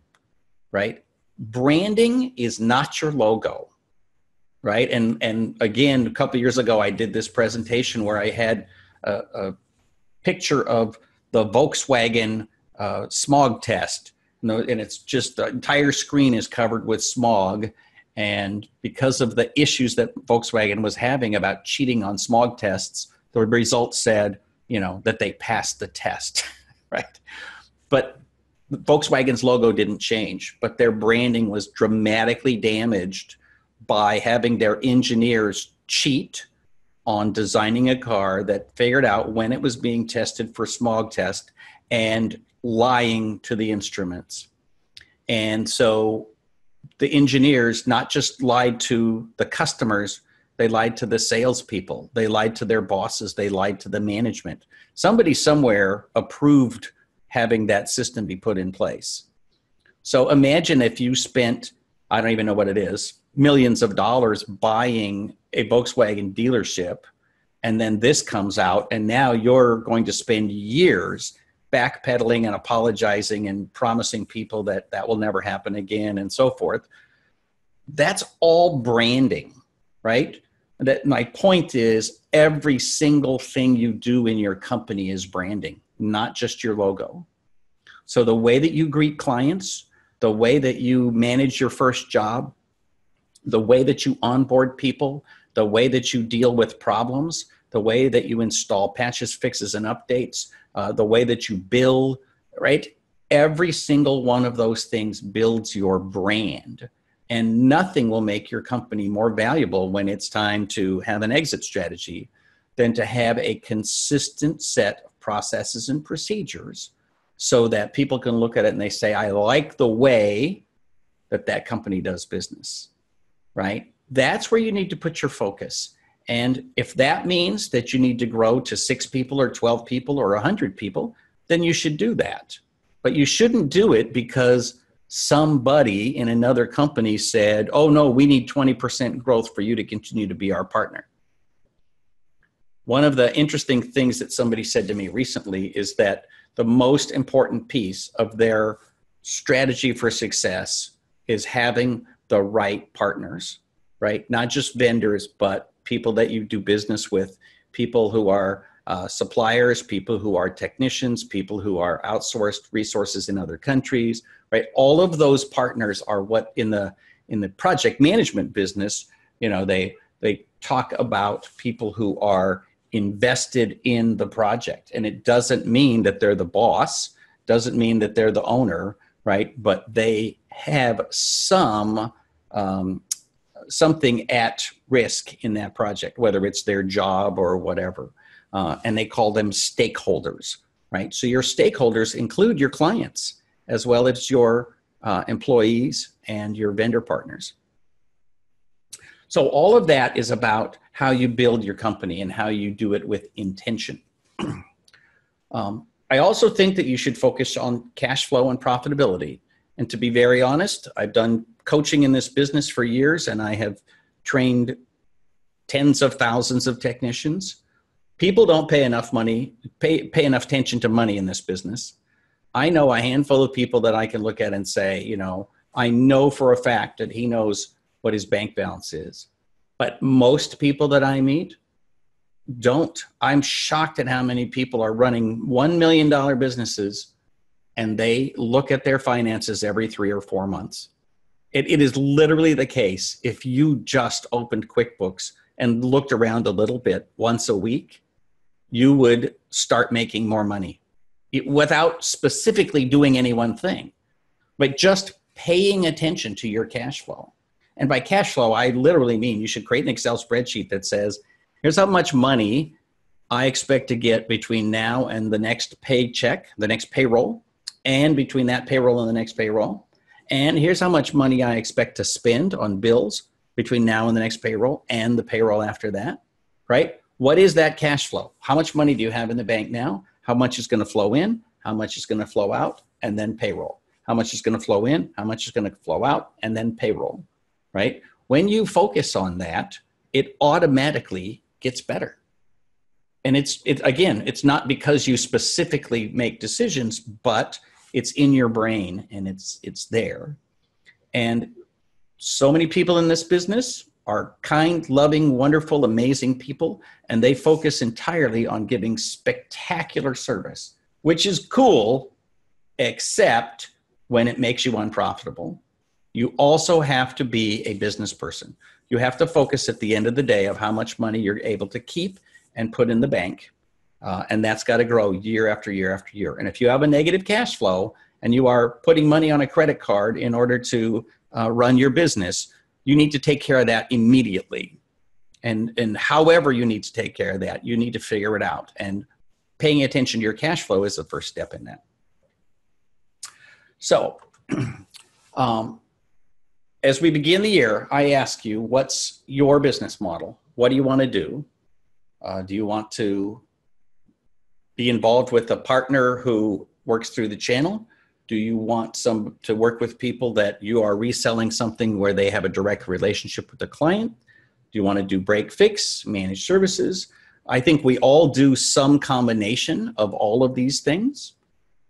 right? Branding is not your logo, right? And and again, a couple years ago, I did this presentation where I had a, a picture of the Volkswagen uh, smog test, and it's just the entire screen is covered with smog. And because of the issues that Volkswagen was having about cheating on smog tests, the results said, you know, that they passed the test, right? But Volkswagen's logo didn't change, but their branding was dramatically damaged by having their engineers cheat on designing a car that figured out when it was being tested for smog test and lying to the instruments. And so the engineers not just lied to the customers, they lied to the salespeople, they lied to their bosses, they lied to the management. Somebody somewhere approved having that system be put in place. So imagine if you spent, I don't even know what it is, millions of dollars buying a Volkswagen dealership, and then this comes out, and now you're going to spend years backpedaling and apologizing and promising people that that will never happen again and so forth. That's all branding, right? That my point is every single thing you do in your company is branding not just your logo. So the way that you greet clients, the way that you manage your first job, the way that you onboard people, the way that you deal with problems, the way that you install patches, fixes, and updates, uh, the way that you bill, right? Every single one of those things builds your brand. And nothing will make your company more valuable when it's time to have an exit strategy than to have a consistent set processes and procedures so that people can look at it and they say, I like the way that that company does business, right? That's where you need to put your focus. And if that means that you need to grow to six people or 12 people or 100 people, then you should do that. But you shouldn't do it because somebody in another company said, oh no, we need 20% growth for you to continue to be our partner. One of the interesting things that somebody said to me recently is that the most important piece of their strategy for success is having the right partners, right? Not just vendors, but people that you do business with, people who are uh, suppliers, people who are technicians, people who are outsourced resources in other countries, right? All of those partners are what in the in the project management business, you know, they they talk about people who are invested in the project, and it doesn't mean that they're the boss, doesn't mean that they're the owner, right? But they have some um, something at risk in that project, whether it's their job or whatever. Uh, and they call them stakeholders, right? So your stakeholders include your clients as well as your uh, employees and your vendor partners. So all of that is about how you build your company and how you do it with intention. um, I also think that you should focus on cash flow and profitability. And to be very honest, I've done coaching in this business for years and I have trained tens of thousands of technicians. People don't pay enough money, pay, pay enough attention to money in this business. I know a handful of people that I can look at and say, you know, I know for a fact that he knows what his bank balance is. But most people that I meet don't. I'm shocked at how many people are running $1 million businesses and they look at their finances every three or four months it, it is literally the case. If you just opened QuickBooks and looked around a little bit once a week, you would start making more money it, without specifically doing any one thing, but just paying attention to your cash flow. And by cash flow, I literally mean you should create an Excel spreadsheet that says, here's how much money I expect to get between now and the next paycheck, the next payroll, and between that payroll and the next payroll and here's how much money I expect to spend on bills between now and the next payroll and the payroll after that, right? What is that cash flow? How much money do you have in the bank now? How much is going to flow in? How much is going to flow out? And then payroll. How much is going to flow in? How much is going to flow out? And then payroll, right? When you focus on that, it automatically gets better. And it's it again, it's not because you specifically make decisions, but it's in your brain and it's it's there and so many people in this business are kind loving wonderful amazing people and they focus entirely on giving spectacular service which is cool except when it makes you unprofitable you also have to be a business person you have to focus at the end of the day of how much money you're able to keep and put in the bank uh, and that's got to grow year after year after year. And if you have a negative cash flow and you are putting money on a credit card in order to uh, run your business, you need to take care of that immediately. And, and however you need to take care of that, you need to figure it out. And paying attention to your cash flow is the first step in that. So, um, as we begin the year, I ask you, what's your business model? What do you want to do? Uh, do you want to be involved with a partner who works through the channel? Do you want some to work with people that you are reselling something where they have a direct relationship with the client? Do you want to do break fix, managed services? I think we all do some combination of all of these things.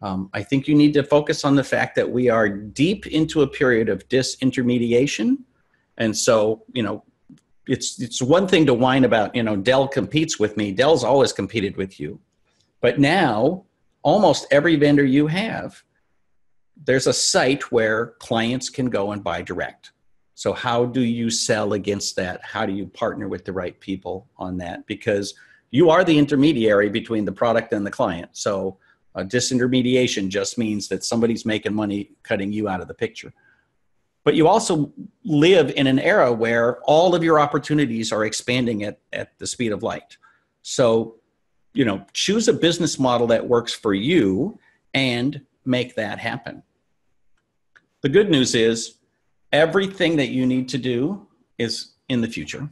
Um, I think you need to focus on the fact that we are deep into a period of disintermediation. And so, you know, it's, it's one thing to whine about, you know, Dell competes with me. Dell's always competed with you. But now, almost every vendor you have there's a site where clients can go and buy direct. So, how do you sell against that? How do you partner with the right people on that? Because you are the intermediary between the product and the client. So, uh, disintermediation just means that somebody's making money cutting you out of the picture. But you also live in an era where all of your opportunities are expanding at, at the speed of light. So, you know, choose a business model that works for you and make that happen. The good news is everything that you need to do is in the future.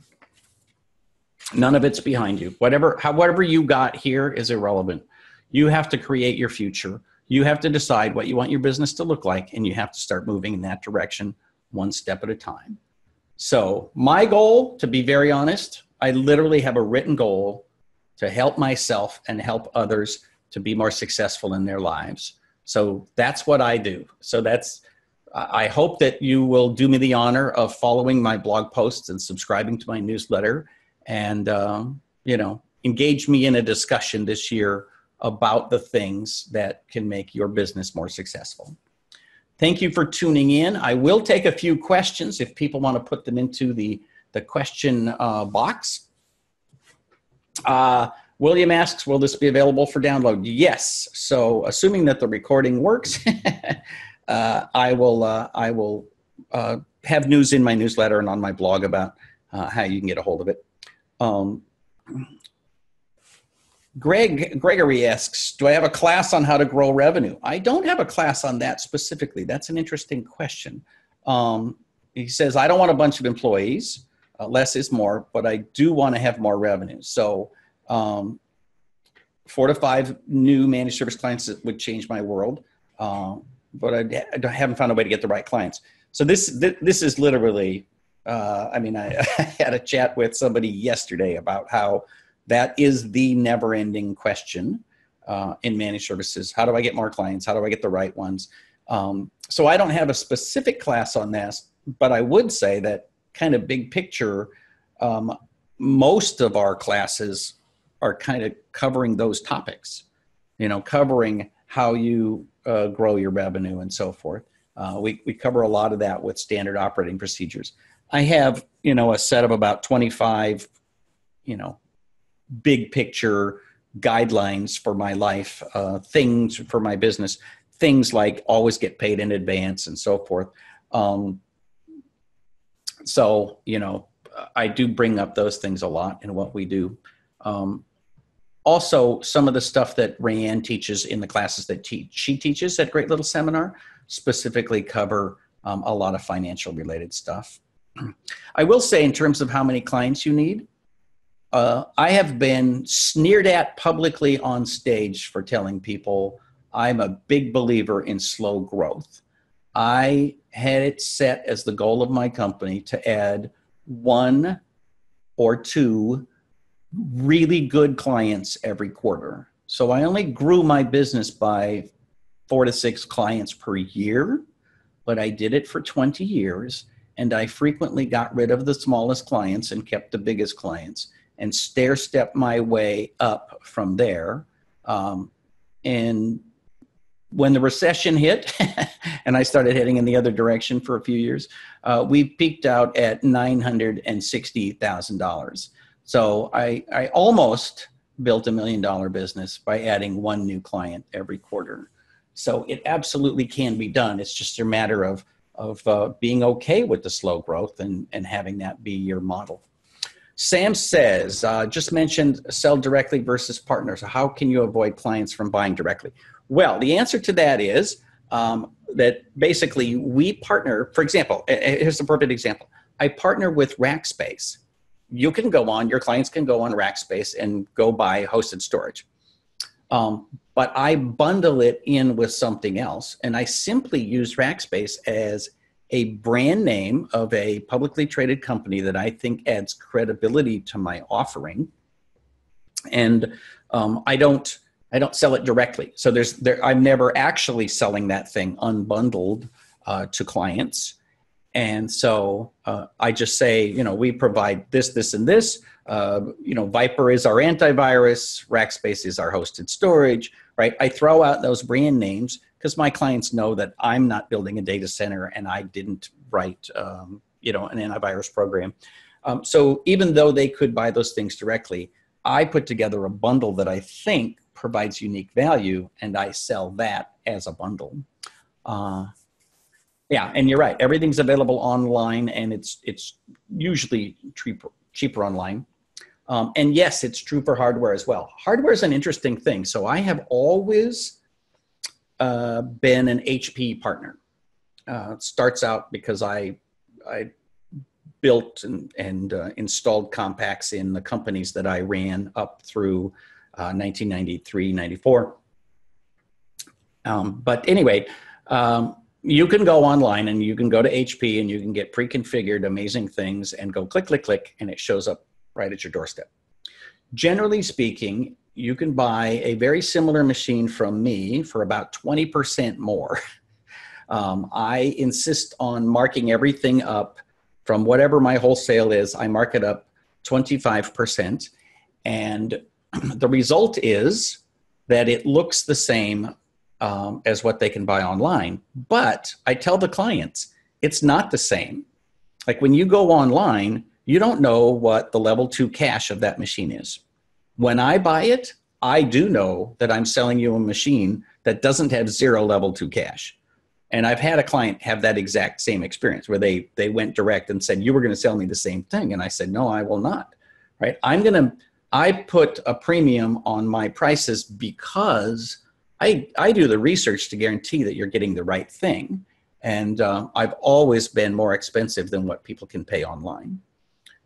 None of it's behind you. Whatever, however you got here is irrelevant. You have to create your future. You have to decide what you want your business to look like, and you have to start moving in that direction one step at a time. So, my goal, to be very honest, I literally have a written goal to help myself and help others to be more successful in their lives. So, that's what I do. So, that's I hope that you will do me the honor of following my blog posts and subscribing to my newsletter and, um, you know, engage me in a discussion this year about the things that can make your business more successful. Thank you for tuning in. I will take a few questions if people want to put them into the, the question uh, box. Uh, William asks, will this be available for download? Yes. So assuming that the recording works, uh, I will, uh, I will uh, have news in my newsletter and on my blog about uh, how you can get a hold of it. Um, Greg Gregory asks, "Do I have a class on how to grow revenue?" I don't have a class on that specifically. That's an interesting question. Um, he says, "I don't want a bunch of employees. Uh, less is more, but I do want to have more revenue." So, um, four to five new managed service clients would change my world, um, but I, I, haven't found a way to get the right clients. So this this is literally. Uh, I mean, I, I had a chat with somebody yesterday about how that is the never ending question uh, in managed services. How do I get more clients? How do I get the right ones? Um, so I don't have a specific class on this, but I would say that kind of big picture, um, most of our classes are kind of covering those topics, you know, covering how you uh, grow your revenue and so forth. Uh, we, we cover a lot of that with standard operating procedures. I have, you know, a set of about 25, you know, big picture guidelines for my life, uh, things for my business, things like always get paid in advance and so forth. Um, so, you know, I do bring up those things a lot in what we do. Um, also, some of the stuff that Rayanne teaches in the classes that te- she teaches at Great Little Seminar specifically cover um, a lot of financial related stuff. I will say, in terms of how many clients you need, uh, I have been sneered at publicly on stage for telling people I'm a big believer in slow growth. I had it set as the goal of my company to add one or two really good clients every quarter. So I only grew my business by four to six clients per year, but I did it for 20 years and I frequently got rid of the smallest clients and kept the biggest clients and stair step my way up from there. Um, and when the recession hit and I started heading in the other direction for a few years, uh, we peaked out at $960,000. So I, I almost built a million dollar business by adding one new client every quarter. So it absolutely can be done. It's just a matter of, of uh, being okay with the slow growth and, and having that be your model. Sam says, uh, just mentioned sell directly versus partners. How can you avoid clients from buying directly? Well, the answer to that is um, that basically we partner, for example, here's a perfect example. I partner with Rackspace. You can go on, your clients can go on Rackspace and go buy hosted storage. Um, but I bundle it in with something else, and I simply use Rackspace as a brand name of a publicly traded company that I think adds credibility to my offering. And um, I don't I don't sell it directly. So there's there I'm never actually selling that thing unbundled uh, to clients. And so uh, I just say, you know, we provide this, this, and this. Uh, you know, VIPRE is our antivirus, Rackspace is our hosted storage, right? I throw out those brand names because my clients know that I'm not building a data center and I didn't write, um, you know, an antivirus program. Um, so even though they could buy those things directly, I put together a bundle that I think provides unique value, and I sell that as a bundle. Uh, yeah, and you're right. Everything's available online, and it's it's usually cheaper cheaper online. Um, and yes, it's true for hardware as well. Hardware is an interesting thing. So I have always uh, been an HP partner. Uh, starts out because I I built and, and uh, installed Compaqs in the companies that I ran up through 1993, uh, 94. Um, but anyway, um, you can go online and you can go to HP and you can get pre-configured amazing things and go click, click, click, and it shows up right at your doorstep. Generally speaking, you can buy a very similar machine from me for about 20% more. Um, I insist on marking everything up from whatever my wholesale is, I mark it up 25%. And the result is that it looks the same um, as what they can buy online. But I tell the clients it's not the same. Like when you go online, you don't know what the level two cache of that machine is. When I buy it, I do know that I'm selling you a machine that doesn't have zero level two cache. And I've had a client have that exact same experience where they they went direct and said, "You were going to sell me the same thing," and I said, "No, I will not." Right? I'm to I put a premium on my prices because I, I do the research to guarantee that you're getting the right thing. And uh, I've always been more expensive than what people can pay online.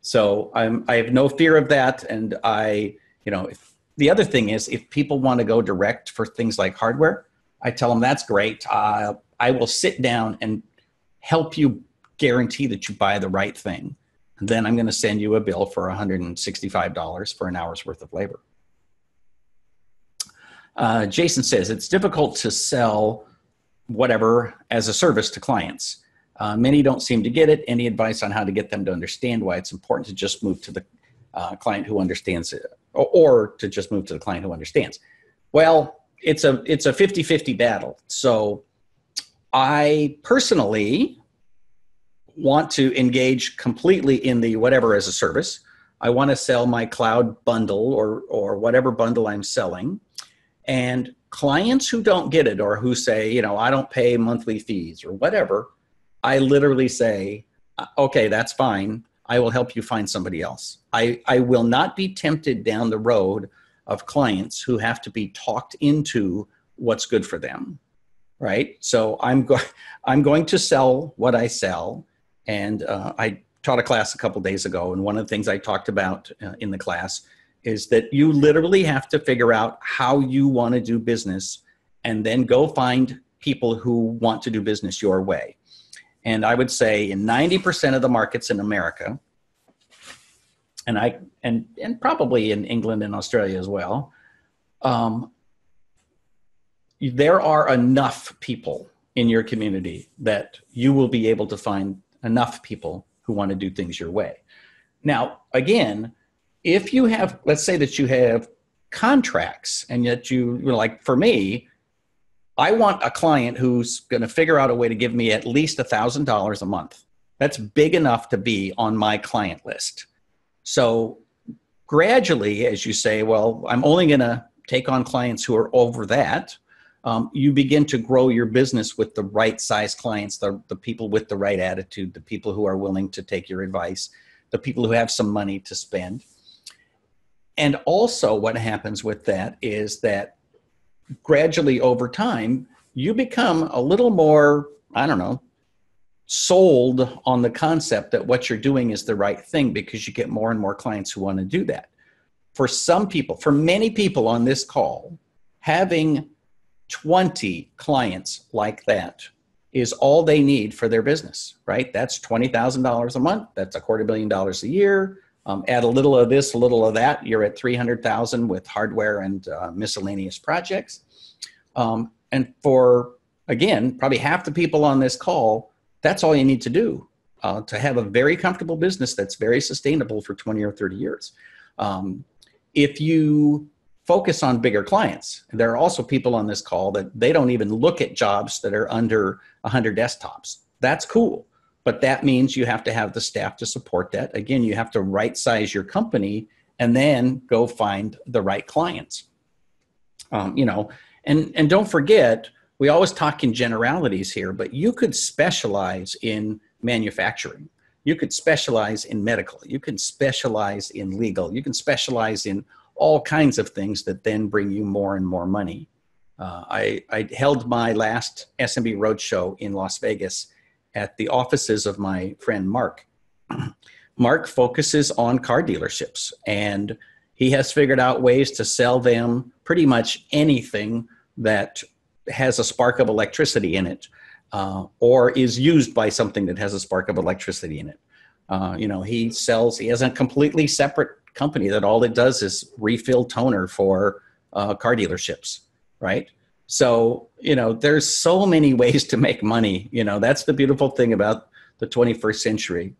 So I'm, I have no fear of that. And I, you know, if, the other thing is if people want to go direct for things like hardware, I tell them that's great. Uh, I will sit down and help you guarantee that you buy the right thing. And then I'm going to send you a bill for $165 for an hour's worth of labor. Uh, Jason says it's difficult to sell whatever as a service to clients. Uh, many don't seem to get it. Any advice on how to get them to understand why it's important to just move to the uh, client who understands it, or, or, to just move to the client who understands? Well, it's a it's a 50-50 battle. So I personally want to engage completely in the whatever as a service. I want to sell my cloud bundle or or whatever bundle I'm selling and clients who don't get it or who say, you know, I don't pay monthly fees or whatever, I literally say, uh, okay, that's fine. I will help you find somebody else. I, I will not be tempted down the road of clients who have to be talked into what's good for them. Right. So I'm going, I'm going to sell what I sell. And uh, I taught a class a couple days ago. And one of the things I talked about uh, in the class is that you literally have to figure out how you want to do business and then go find people who want to do business your way. And I would say in 90% of the markets in America, and I and and probably in England and Australia as well, um, there are enough people in your community that you will be able to find enough people who want to do things your way. Now, again, if you have, let's say that you have contracts and yet you, like for me, I want a client who's going to figure out a way to give me at least a thousand dollars a month. That's big enough to be on my client list. So gradually, as you say, well, I'm only going to take on clients who are over that. Um, you begin to grow your business with the right size clients, the, the people with the right attitude, the people who are willing to take your advice, the people who have some money to spend. And also, what happens with that is that gradually over time, you become a little more, I don't know, sold on the concept that what you're doing is the right thing because you get more and more clients who want to do that. For some people, for many people on this call, having 20 clients like that is all they need for their business, right? That's $20,000 a month. That's a quarter billion dollars a year. Um, add a little of this, a little of that, you're at 300,000 with hardware and uh, miscellaneous projects. Um, and for, again, probably half the people on this call, that's all you need to do uh, to have a very comfortable business that's very sustainable for 20 or 30 years. Um, if you focus on bigger clients. There are also people on this call that they don't even look at jobs that are under 100 desktops. That's cool, but that means you have to have the staff to support that. Again, you have to right size your company and then go find the right clients. Um, you know, and and don't forget, we always talk in generalities here, but you could specialize in manufacturing. You could specialize in medical. You can specialize in legal. You can specialize in all kinds of things that then bring you more and more money. Uh, I, I held my last SMB Roadshow in Las Vegas at the offices of my friend Mark. Mark focuses on car dealerships and he has figured out ways to sell them pretty much anything that has a spark of electricity in it uh, or is used by something that has a spark of electricity in it. Uh, you know, he sells, he has a completely separate company that all it does is refill toner for uh, car dealerships, right? So, you know, there's so many ways to make money. You know, that's the beautiful thing about the 21st century.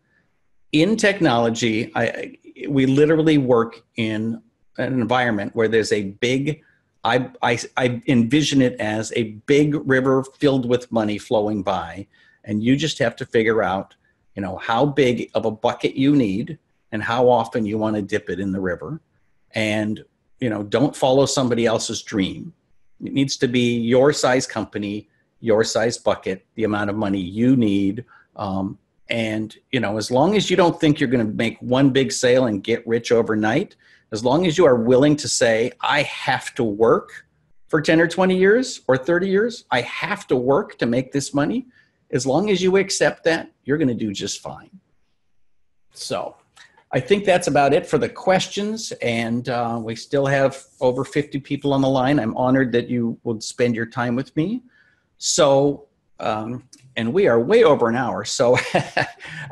In technology, I, we literally work in an environment where there's a big I, I, I envision it as a big river filled with money flowing by, and you just have to figure out, you know, how big of a bucket you need and how often you want to dip it in the river, and you know, don't follow somebody else's dream. It needs to be your size company, your size bucket, the amount of money you need. Um, and you know, as long as you don't think you're going to make one big sale and get rich overnight, as long as you are willing to say, I have to work for 10 or 20 years or 30 years, I have to work to make this money, as long as you accept that, you're going to do just fine. So I think that's about it for the questions. And uh, we still have over 50 people on the line. I'm honored that you would spend your time with me. So, um, and we are way over an hour. So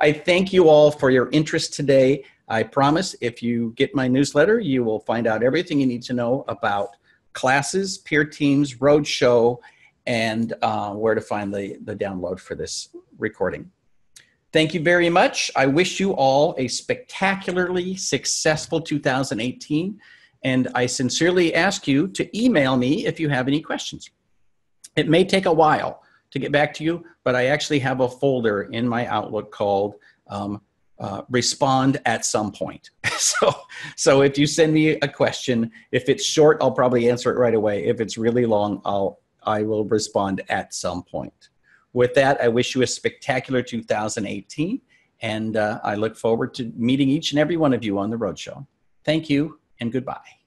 I thank you all for your interest today. I promise if you get my newsletter, you will find out everything you need to know about classes, peer teams, roadshow, and uh, where to find the, the download for this recording. Thank you very much. I wish you all a spectacularly successful 2018, and I sincerely ask you to email me if you have any questions. It may take a while to get back to you, but I actually have a folder in my Outlook called um, uh, respond at some point. so, so if you send me a question, if it's short, I'll probably answer it right away. If it's really long, I'll I will respond at some point. With that, I wish you a spectacular 2018, and uh, I look forward to meeting each and every one of you on the roadshow. Thank you, and goodbye.